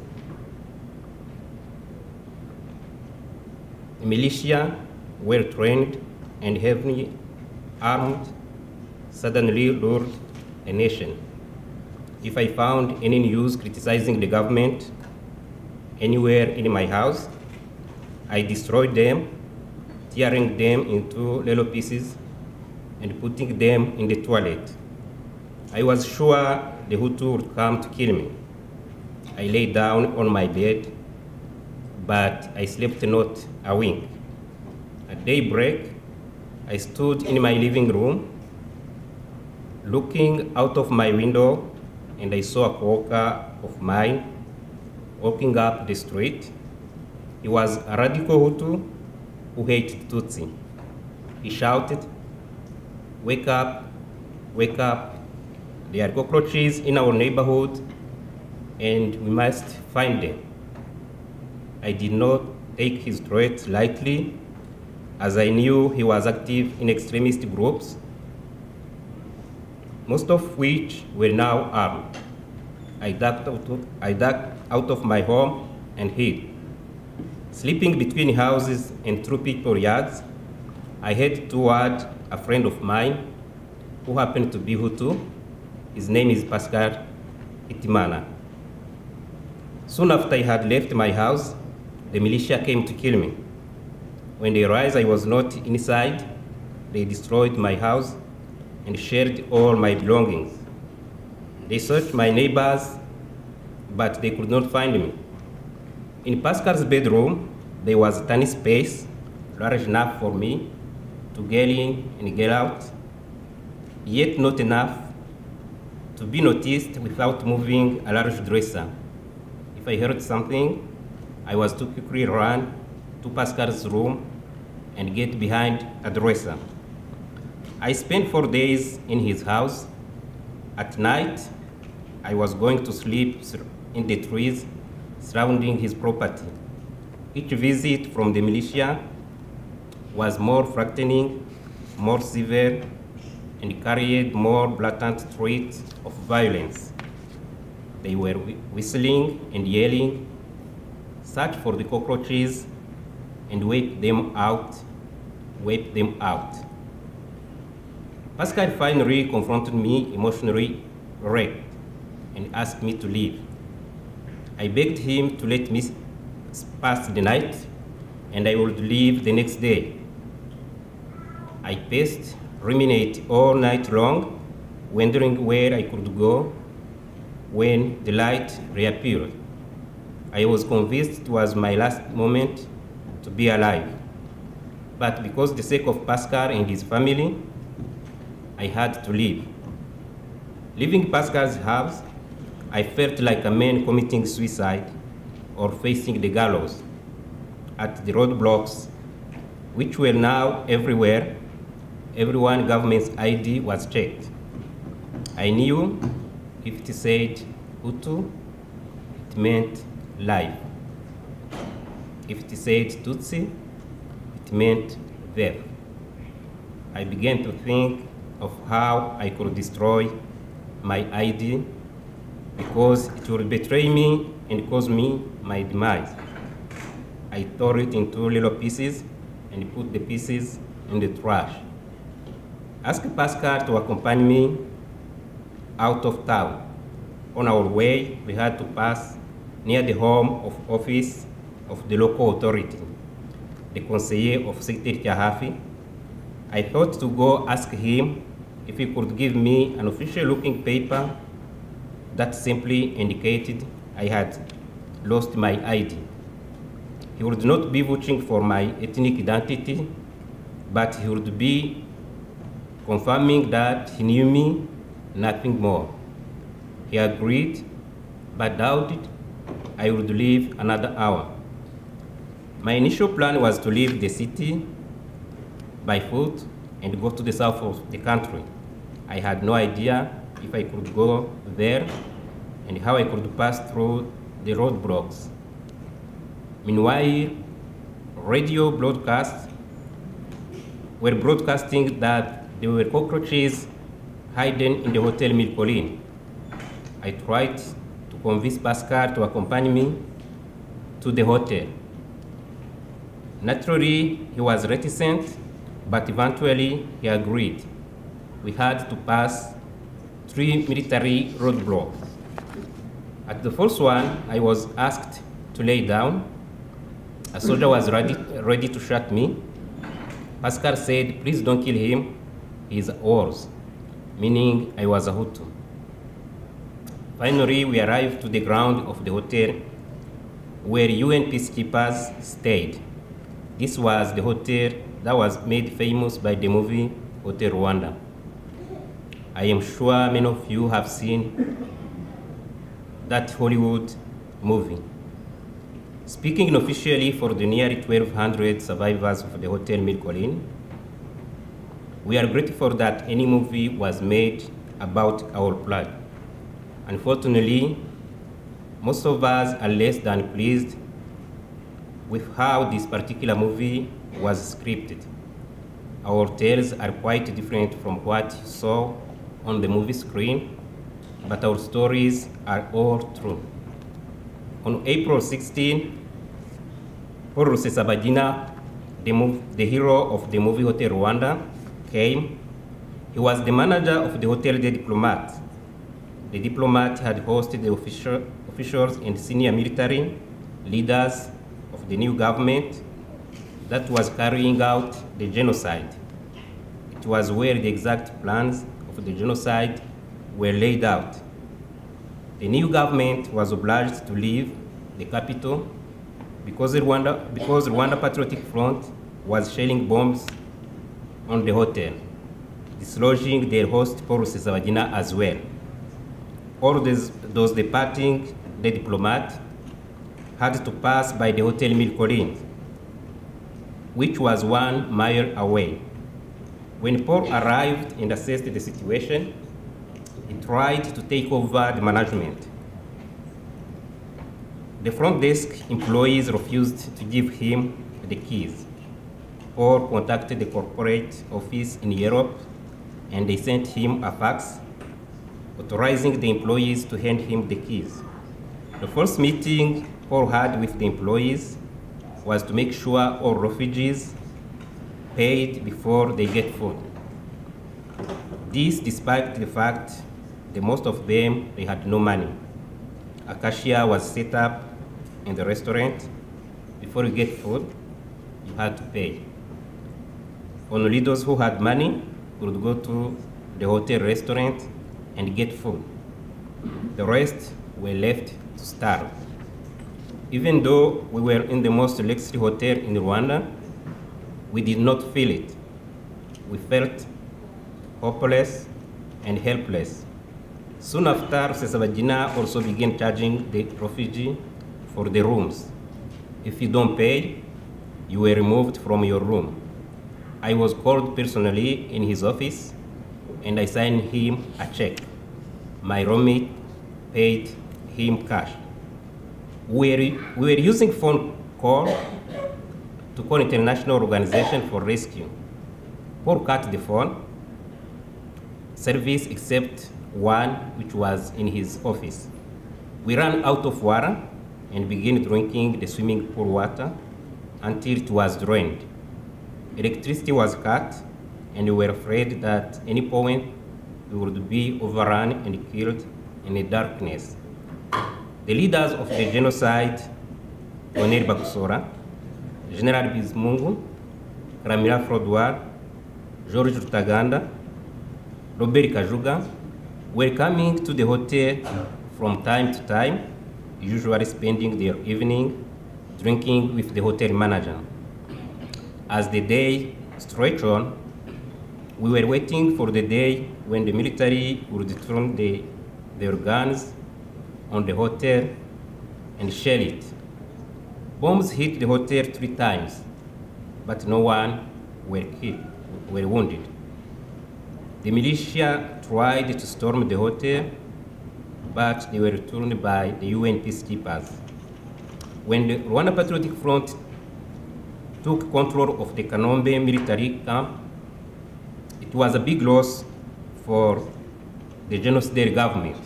Militia were trained and heavily armed suddenly ruled a nation. If I found any news criticizing the government anywhere in my house, I destroyed them, tearing them into little pieces and putting them in the toilet. I was sure the Hutu would come to kill me. I lay down on my bed, but I slept not a wink. At daybreak, I stood in my living room, looking out of my window, and I saw a coworker of mine walking up the street. He was a radical Hutu who hated Tutsi. He shouted, Wake up, wake up. There are cockroaches in our neighborhood, and we must find them. I did not take his threat lightly, as I knew he was active in extremist groups, most of which were now armed. I ducked out of, I ducked out of my home and hid. Sleeping between houses and through people's yards, I headed toward a friend of mine who happened to be Hutu. His name is Pascal Itimana. Soon after I had left my house, the militia came to kill me. When they realized I was not inside, they destroyed my house and shared all my belongings. They searched my neighbors, but they could not find me. In Pascal's bedroom, there was a tiny space large enough for me to get in and get out, yet not enough to be noticed without moving a large dresser. If I heard something, I was too quickly run to Pascal's room and get behind a dresser. I spent four days in his house. At night, I was going to sleep in the trees surrounding his property. Each visit from the militia was more frightening, more severe, and carried more blatant threats of violence. They were whistling and yelling, search for the cockroaches and wipe them out, wipe them out. Pascal finally confronted me emotionally wrecked and asked me to leave. I begged him to let me pass the night and I would leave the next day. I paced, ruminated all night long, wondering where I could go when the light reappeared. I was convinced it was my last moment to be alive. but because the sake of Pascal and his family, I had to leave. Leaving Pascal's house, I felt like a man committing suicide or facing the gallows at the roadblocks, which were now everywhere. Everyone government's ID was checked. I knew if it said Hutu, it meant life. If it said Tutsi, it meant death. I began to think of how I could destroy my ID because it would betray me and cause me my demise. I tore it into little pieces and put the pieces in the trash. Asked Pascal to accompany me out of town. On our way, we had to pass near the home of office of the local authority, the conseiller of Secretary Kahafi. I thought to go ask him if he could give me an official looking paper that simply indicated I had lost my ID. He would not be vouching for my ethnic identity, but he would be confirming that he knew me, nothing more. He agreed, but doubted I would leave another hour. My initial plan was to leave the city by foot and go to the south of the country. I had no idea if I could go there and how I could pass through the roadblocks. Meanwhile, radio broadcasts were broadcasting that there were cockroaches hidden in the Hotel Mille Collines. I tried to convince Pascal to accompany me to the hotel. Naturally, he was reticent, but eventually he agreed. We had to pass three military roadblocks. At the first one, I was asked to lay down. A soldier was ready, ready to shoot me. Pascal said, please don't kill him, he is ours, meaning I was a Hutu. Finally, we arrived to the ground of the hotel where UN peacekeepers stayed. This was the hotel that was made famous by the movie Hotel Rwanda. I am sure many of you have seen that Hollywood movie. Speaking officially for the nearly 1,200 survivors of the Hotel Mille Collines, we are grateful that any movie was made about our plight. Unfortunately, most of us are less than pleased with how this particular movie was scripted. Our tales are quite different from what you saw on the movie screen, but our stories are all true. On April 16, Paul Rusesabagina, the, the hero of the movie Hotel Rwanda, came. He was the manager of the Hotel des Diplomates. The diplomat had hosted the official, officials and senior military leaders the new government that was carrying out the genocide. It was where the exact plans of the genocide were laid out. The new government was obliged to leave the capital because the Rwanda, because Rwanda Patriotic Front was shelling bombs on the hotel, dislodging their host Paul Rusesabagina as well. All those, those departing the diplomat had to pass by the Hotel Mille Collines, which was one mile away. When Paul arrived and assessed the situation, he tried to take over the management. The front desk employees refused to give him the keys. Paul contacted the corporate office in Europe and they sent him a fax authorizing the employees to hand him the keys. The first meeting Paul had with the employees was to make sure all refugees paid before they get food. This despite the fact that most of them they had no money. A cashier was set up in the restaurant. Before you get food, you had to pay. Only those who had money could go to the hotel restaurant and get food. The rest were left to starve. Even though we were in the most luxury hotel in Rwanda, we did not feel it. We felt hopeless and helpless. Soon after, Sesabagina also began charging the refugee for the rooms. If you don't pay, you were removed from your room. I was called personally in his office and I signed him a check. My roommate paid him cash. We were, we were using phone call to call international organization for rescue. Paul cut the phone service except one which was in his office. We ran out of water and began drinking the swimming pool water until it was drained. Electricity was cut and we were afraid that any point we would be overrun and killed in the darkness. The leaders of the genocide, Colonel Bagosora, General Bizimungu, Ramira Frodouard, George Rutaganda, Robert Kajuga, were coming to the hotel from time to time, usually spending their evening drinking with the hotel manager. As the day stretched on, we were waiting for the day when the military would turn the, their guns on the hotel and shell it. Bombs hit the hotel three times, but no one were hit, were wounded. The militia tried to storm the hotel, but they were returned by the UN peacekeepers. When the Rwanda Patriotic Front took control of the Kanombe military camp, it was a big loss for the genocidal government.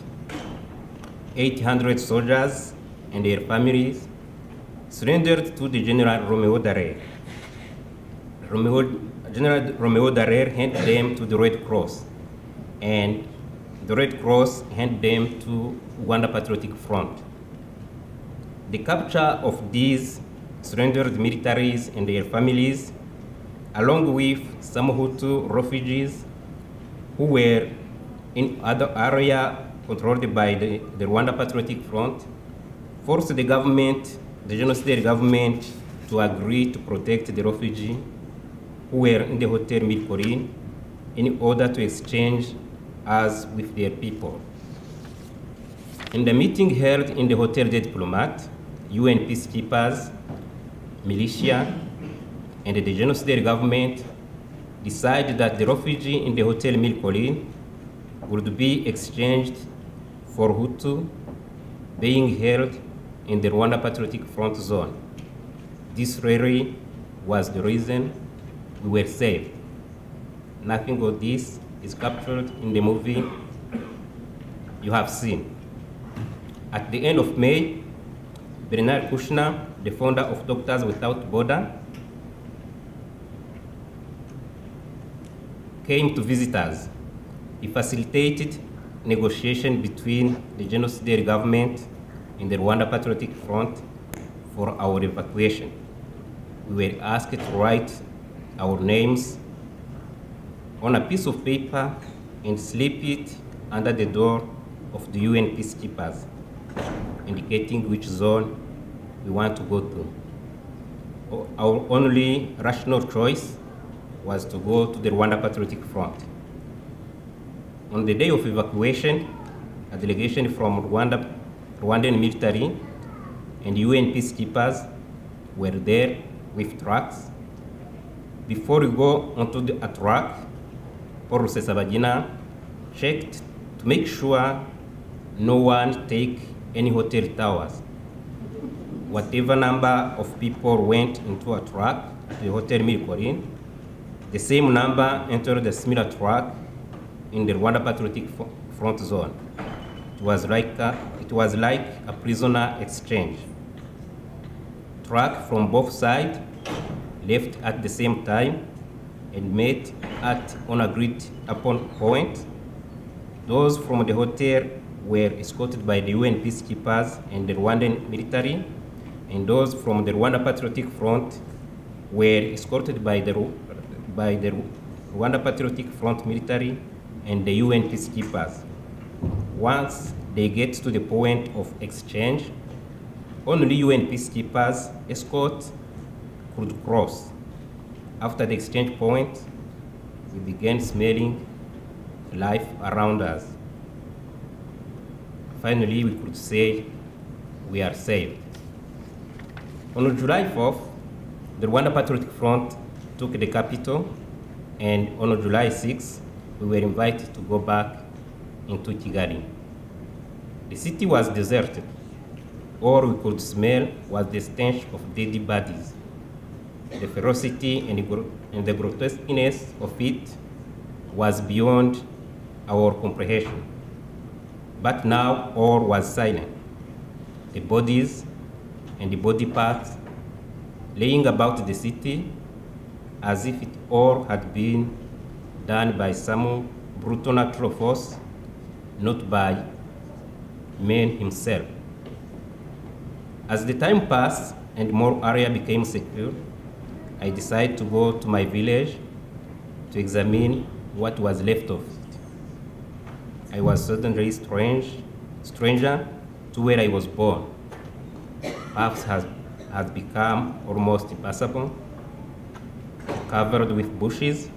800 soldiers and their families surrendered to the General Romeo Dallaire. Romeo, General Romeo Dallaire handed them to the Red Cross, and the Red Cross handed them to Rwanda Patriotic Front. The capture of these surrendered militaries and their families, along with some Hutu refugees who were in other area controlled by the, the Rwanda Patriotic Front, forced the government, the genocidal government, to agree to protect the refugees who were in the Hotel Mille Collines in order to exchange us with their people. In the meeting held in the Hotel des Diplomates, UN peacekeepers, militia, and the genocidal government decided that the refugee in the Hotel Mille Collines would be exchanged for Hutu being held in the Rwanda Patriotic Front zone. This really was the reason we were saved. Nothing of this is captured in the movie you have seen. At the end of May, Bernard Kouchner, the founder of Doctors Without Border, came to visit us. He facilitated negotiation between the genocidal government and the Rwanda Patriotic Front for our evacuation. We were asked to write our names on a piece of paper and slip it under the door of the UN peacekeepers, indicating which zone we want to go to. Our only rational choice was to go to the Rwanda Patriotic Front. On the day of evacuation, a delegation from Rwanda, Rwandan military and UN peacekeepers were there with trucks. Before we go onto the, a truck, Paul Rusesabagina checked to make sure no one take any hotel towers. Whatever number of people went into a truck the Hotel Mille Collines, the same number entered the similar truck in the Rwanda Patriotic Front zone. It was like a, it was like a prisoner exchange. Truck from both sides left at the same time and met at an agreed upon point. Those from the hotel were escorted by the UN peacekeepers and the Rwandan military, and those from the Rwanda Patriotic Front were escorted by the, by the Rwanda Patriotic Front military and the UN peacekeepers. Once they get to the point of exchange, only UN peacekeepers escort could cross. after the exchange point, we began smelling life around us. Finally, we could say we are saved. On July 4th, the Rwanda Patriotic Front took the capital, and on July 6th, we were invited to go back into Kigali. The city was deserted. All we could smell was the stench of dead bodies. The ferocity and the, and the grotesqueness of it was beyond our comprehension. But now all was silent. The bodies and the body parts laying about the city as if it all had been done by some brutal natural force, not by man himself. As the time passed and more area became secure, I decided to go to my village to examine what was left of it. I was suddenly strange, stranger to where I was born. Paths has, has become almost impassable, covered with bushes.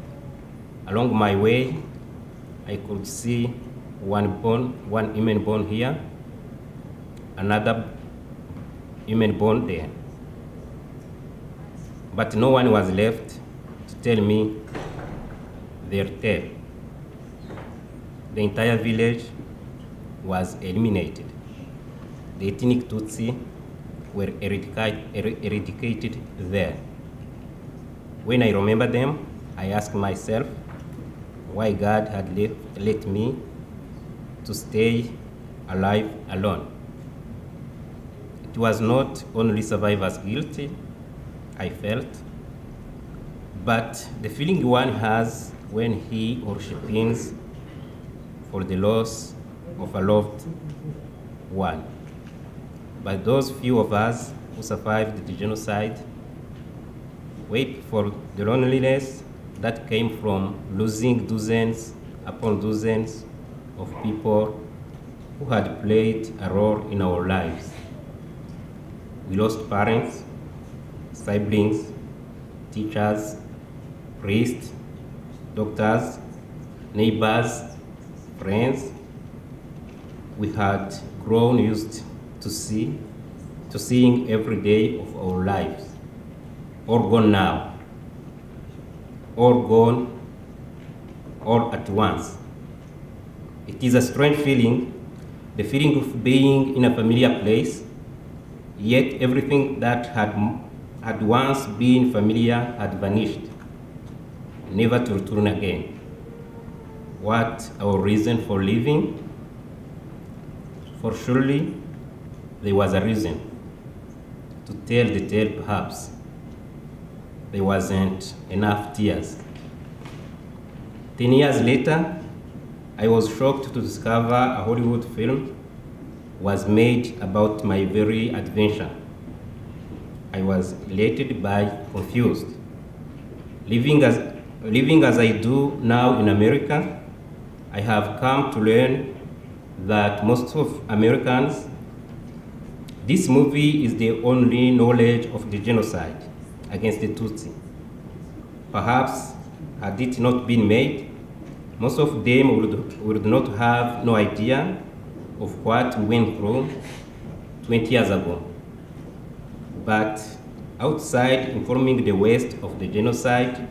Along my way, I could see one bone, one human bone here, another human bone there. But no one was left to tell me their tale. The entire village was eliminated. The ethnic Tutsi were eradicated, er-, eradicated there. When I remember them, I ask myself why God had left, let me to stay alive alone. It was not only survivor's guilty I felt, but the feeling one has when he or she pins for the loss of a loved one. But those few of us who survived the genocide wait for the loneliness that came from losing dozens upon dozens of people who had played a role in our lives. We lost parents, siblings, teachers, priests, doctors, neighbors, friends. We had grown used to see, to seeing every day of our lives, all gone now, all gone, all at once. It is a strange feeling, the feeling of being in a familiar place, yet everything that had, had once been familiar had vanished, never to return again. What our reason for living? For surely there was a reason to tell the tale perhaps. There wasn't enough tears. Ten years later, I was shocked to discover a Hollywood film was made about my very adventure. I was elated by confused. Living as, living as I do now in America, I have come to learn that most of Americans, this movie is the only knowledge of the genocide against the Tutsi. Perhaps had it not been made, most of them would, would not have no idea of what we went through 20 years ago. But outside informing the West of the genocide,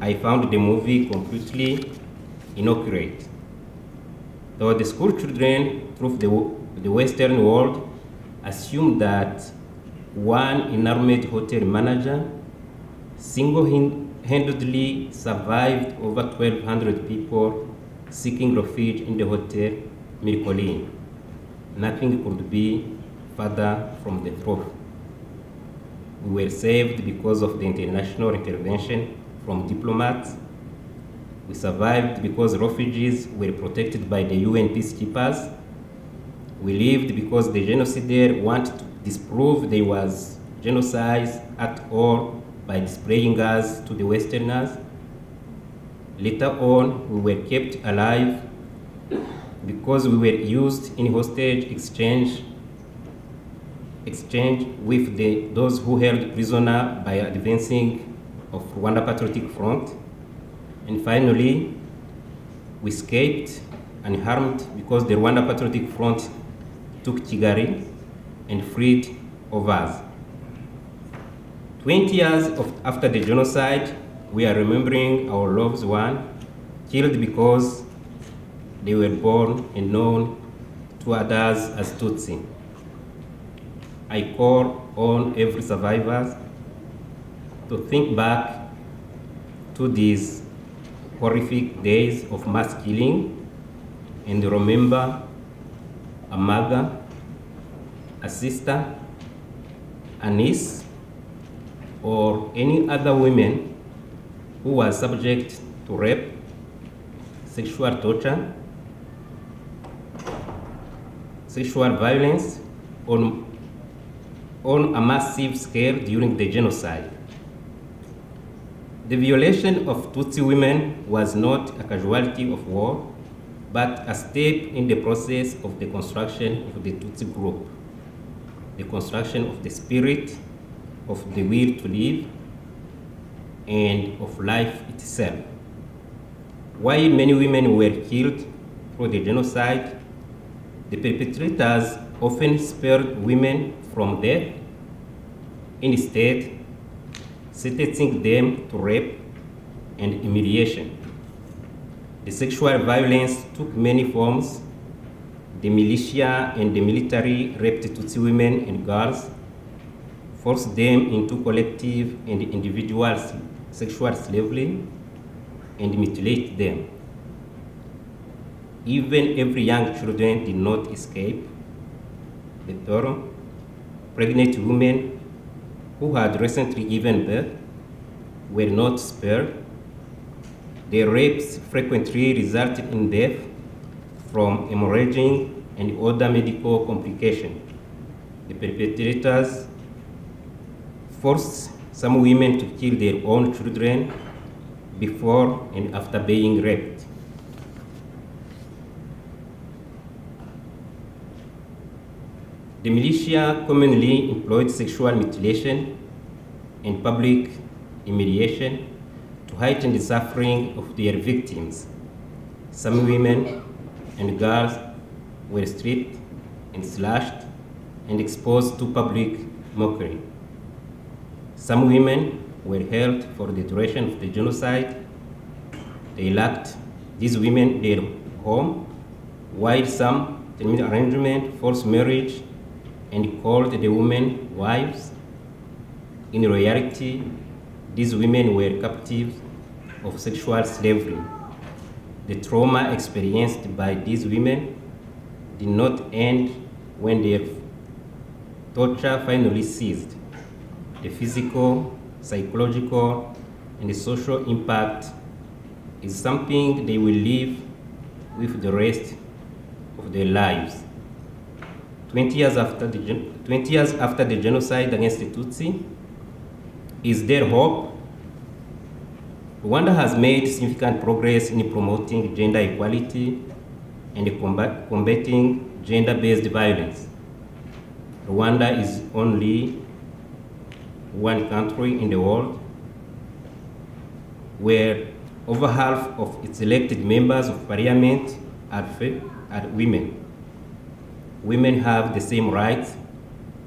I found the movie completely inaccurate. Though the school children through the, the Western world assume that one unarmed hotel manager single-handedly survived over 1,200 people seeking refuge in the hotel Mille Collines. Nothing could be further from the truth. We were saved because of the international intervention from diplomats. We survived because refugees were protected by the UN peacekeepers. We lived because the genocidaire wanted to disprove there was genocide at all by displaying us to the Westerners. Later on, we were kept alive because we were used in hostage exchange exchange with the, those who held prisoner by advancing of Rwanda Patriotic Front. And finally, we escaped unharmed because the Rwanda Patriotic Front took Kigali and freed others. 20 years of, after the genocide, we are remembering our loved one killed because they were born and known to others as Tutsi. I call on every survivor to think back to these horrific days of mass killing and remember a mother, a sister, a niece, or any other women who was subject to rape, sexual torture, sexual violence on, on a massive scale during the genocide. The violation of Tutsi women was not a casualty of war, but a step in the process of the construction of the Tutsi group, the construction of the spirit, of the will to live, and of life itself. While many women were killed through the genocide, the perpetrators often spared women from death, instead sentencing them to rape and humiliation. The sexual violence took many forms. The militia and the military raped Tutsi women and girls, forced them into collective and individual sexual slavery, and mutilated them. Even every young children did not escape. The third, pregnant women who had recently given birth were not spared. The rapes frequently resulted in death from hemorrhaging and other medical complications. The perpetrators forced some women to kill their own children before and after being raped. The militia commonly employed sexual mutilation and public humiliation to heighten the suffering of their victims. Some women and girls were stripped and slashed and exposed to public mockery. Some women were held for the duration of the genocide. They lacked these women their home, while some terminated arrangement, forced marriage, and called the women wives. In reality, these women were captives of sexual slavery. The trauma experienced by these women did not end when their torture finally ceased. The physical, psychological, and the social impact is something they will live with the rest of their lives. 20 years after the, 20 years after the genocide against the Tutsi, is there hope? Rwanda has made significant progress in promoting gender equality and combat, combating gender-based violence. Rwanda is only one country in the world where over half of its elected members of parliament are, are women. Women have the same rights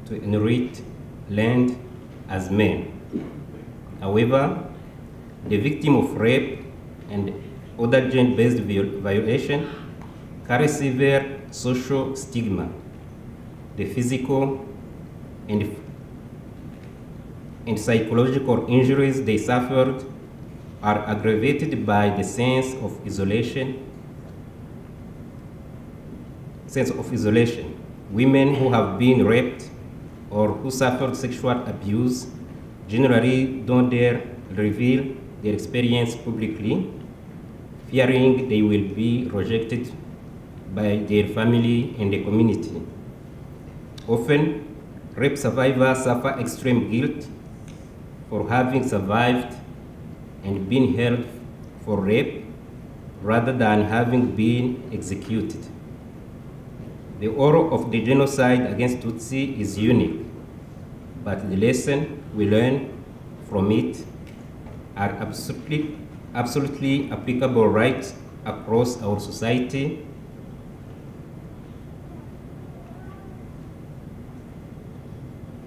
to inherit land as men. However, the victim of rape and other gender-based violation carry severe social stigma. The physical and, and psychological injuries they suffered are aggravated by the sense of isolation sense of isolation. Women who have been raped or who suffered sexual abuse generally don't dare reveal their experience publicly, fearing they will be rejected by their family and the community. Often, rape survivors suffer extreme guilt for having survived and been held for rape rather than having been executed. The horror of the genocide against Tutsi is unique, but the lesson we learn from it are absolutely, absolutely applicable rights across our society.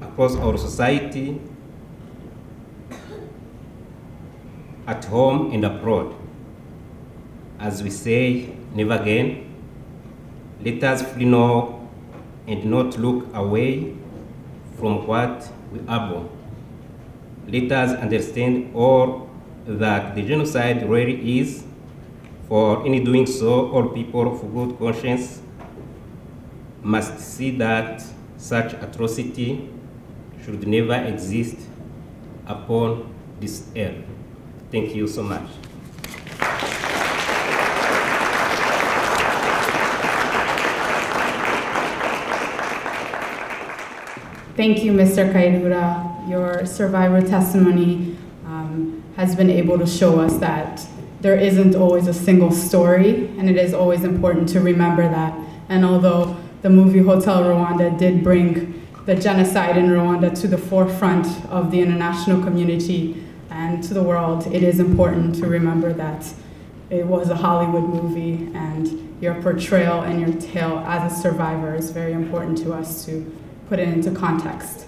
Across our society, at home and abroad. As we say, never again, let us flee now and not look away from what we are born. Let us understand all that the genocide really is, for in doing so, all people of good conscience must see that such atrocity should never exist upon this earth. Thank you so much. Thank you, Mr. Kayihura. Your survivor testimony um, has been able to show us that there isn't always a single story, and it is always important to remember that. And although the movie Hotel Rwanda did bring the genocide in Rwanda to the forefront of the international community and to the world, it is important to remember that it was a Hollywood movie, and your portrayal and your tale as a survivor is very important to us to put it into context.